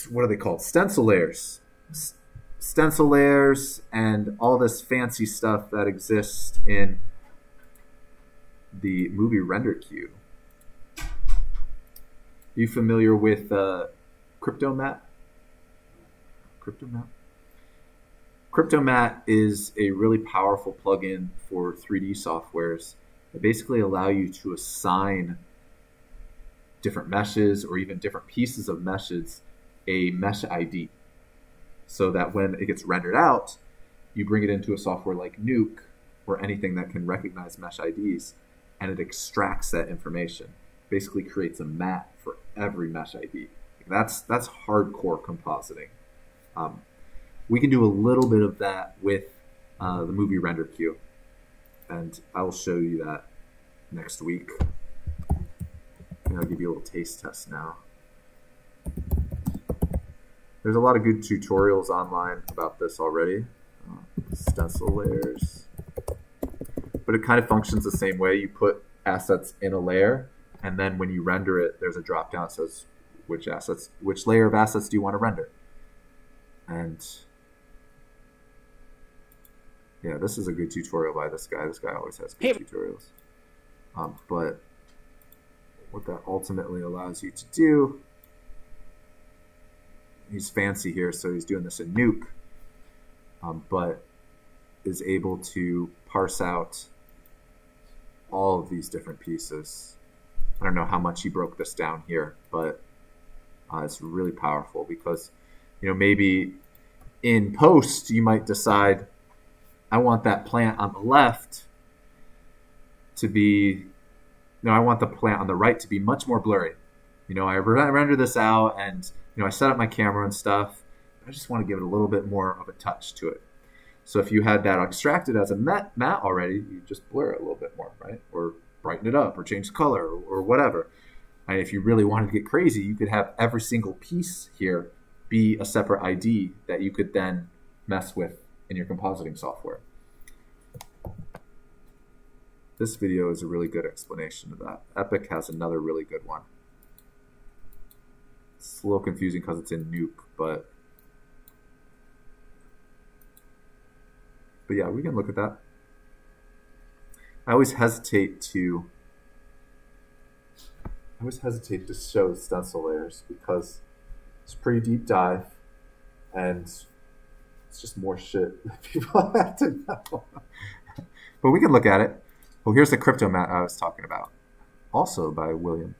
what are they called? Stencil layers. S- stencil layers and all this fancy stuff that exists in the movie render queue. you familiar with uh, Cryptomatte? Cryptomatte? Cryptomatte is a really powerful plugin for 3D softwares that basically allow you to assign different meshes or even different pieces of meshes a mesh ID so that when it gets rendered out, you bring it into a software like Nuke or anything that can recognize mesh IDs, and it extracts that information. Basically, creates a map for every mesh ID. That's that's hardcore compositing. Um, we can do a little bit of that with uh, the movie render queue, and I will show you that next week. And I'll give you a little taste test now. There's a lot of good tutorials online about this already. Uh, stencil layers. But it kind of functions the same way. You put assets in a layer, and then when you render it, there's a drop down that says which assets, which layer of assets do you want to render? And yeah, this is a good tutorial by this guy. This guy always has good Hey. tutorials. Um, but what that ultimately allows you to do he's fancy here, so he's doing this in Nuke, um, but is able to parse out all of these different pieces. I don't know how much he broke this down here, but uh, it's really powerful because, you know, maybe in post you might decide, I want that plant on the left to be, no, I want the plant on the right to be much more blurry. You know, I render this out and, you know, I set up my camera and stuff. I just want to give it a little bit more of a touch to it. So if you had that extracted as a matte, matte already, you just blur it a little bit more, right? Or brighten it up or change color or, or whatever. And if you really wanted to get crazy, you could have every single piece here be a separate ID that you could then mess with in your compositing software. This video is a really good explanation of that. Epic has another really good one. It's a little confusing because it's in Nuke, but but yeah, we can look at that. I always hesitate to I always hesitate to show stencil layers because it's pretty deep dive and it's just more shit that people have to know. but we can look at it. Well, here's the Cryptomatte I was talking about, also by William.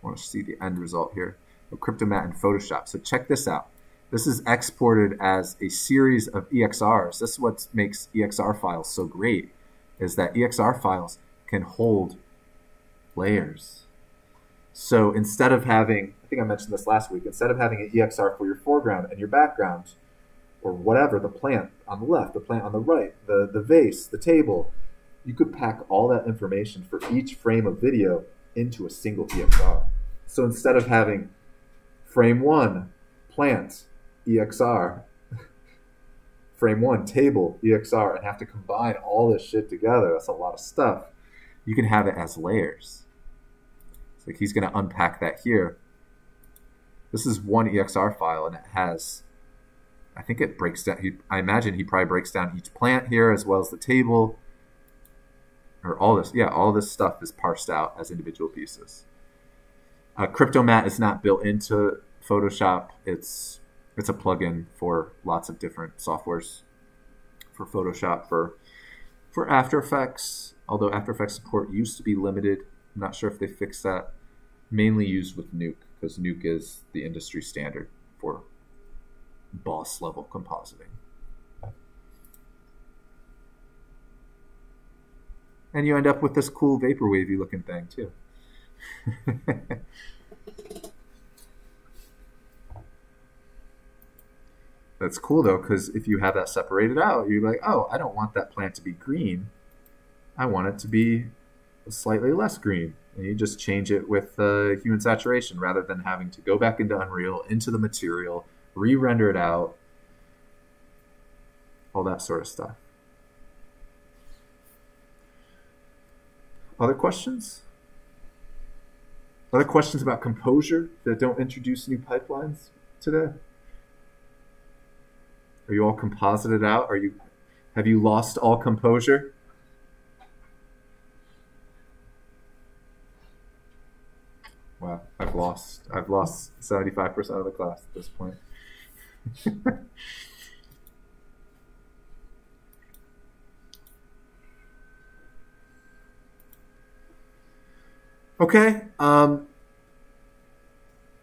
Want to see the end result here of Cryptomatte in Photoshop. So check this out. This is exported as a series of EXRs. This is what makes EXR files so great, is that EXR files can hold layers. So instead of having, I think I mentioned this last week, instead of having an EXR for your foreground and your background, or whatever, the plant on the left, the plant on the right, the, the vase, the table, you could pack all that information for each frame of video into a single EXR. So instead of having frame one, plant, EXR, frame one, table, EXR, and have to combine all this shit together, that's a lot of stuff. You can have it as layers. Like he's going to unpack that here. This is one EXR file, and it has, I think it breaks down, he, I imagine he probably breaks down each plant here as well as the table or all this, yeah, all this stuff is parsed out as individual pieces. Uh, Cryptomatte is not built into Photoshop. It's it's a plugin for lots of different softwares for Photoshop for for After Effects. Although After Effects support used to be limited, I'm not sure if they fixed that. Mainly used with Nuke because Nuke is the industry standard for boss level compositing. and you end up with this cool vaporwavy looking thing too. That's cool though, because if you have that separated out, you're like, oh, I don't want that plant to be green. I want it to be slightly less green. And you just change it with uh, hue and saturation rather than having to go back into Unreal, into the material, re render it out, all that sort of stuff. Other questions? Other questions about composure that don't introduce new pipelines today? Are you all composited out? Are you have you lost all composure? Wow, I've lost I've lost 75% of the class at this point. Okay. Um,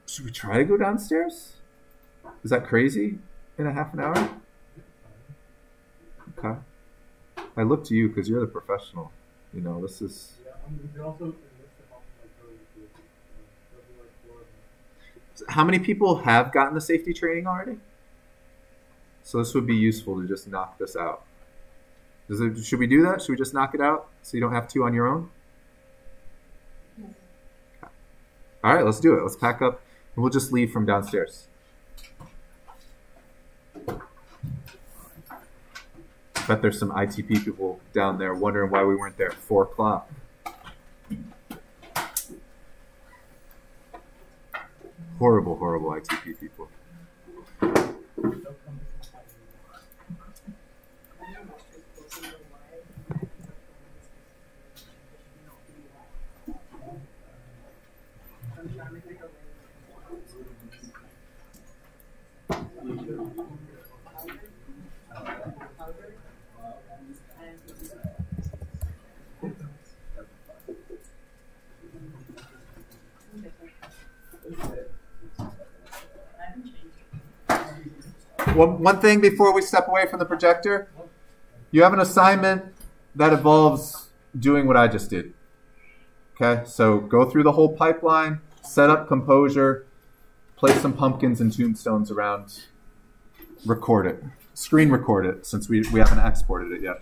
should we try to go downstairs? Is that crazy? In a half an hour? Okay. I look to you because you're the professional. You know, this is. How many people have gotten the safety training already? So this would be useful to just knock this out. It, should we do that? Should we just knock it out so you don't have two on your own? All right, let's do it. Let's pack up and we'll just leave from downstairs. I bet there's some ITP people down there wondering why we weren't there at 4 o'clock. Horrible, horrible ITP people. One, one thing before we step away from the projector. You have an assignment that involves doing what I just did. Okay, so go through the whole pipeline, set up composure, place some pumpkins and tombstones around, record it, screen record it since we, we haven't exported it yet.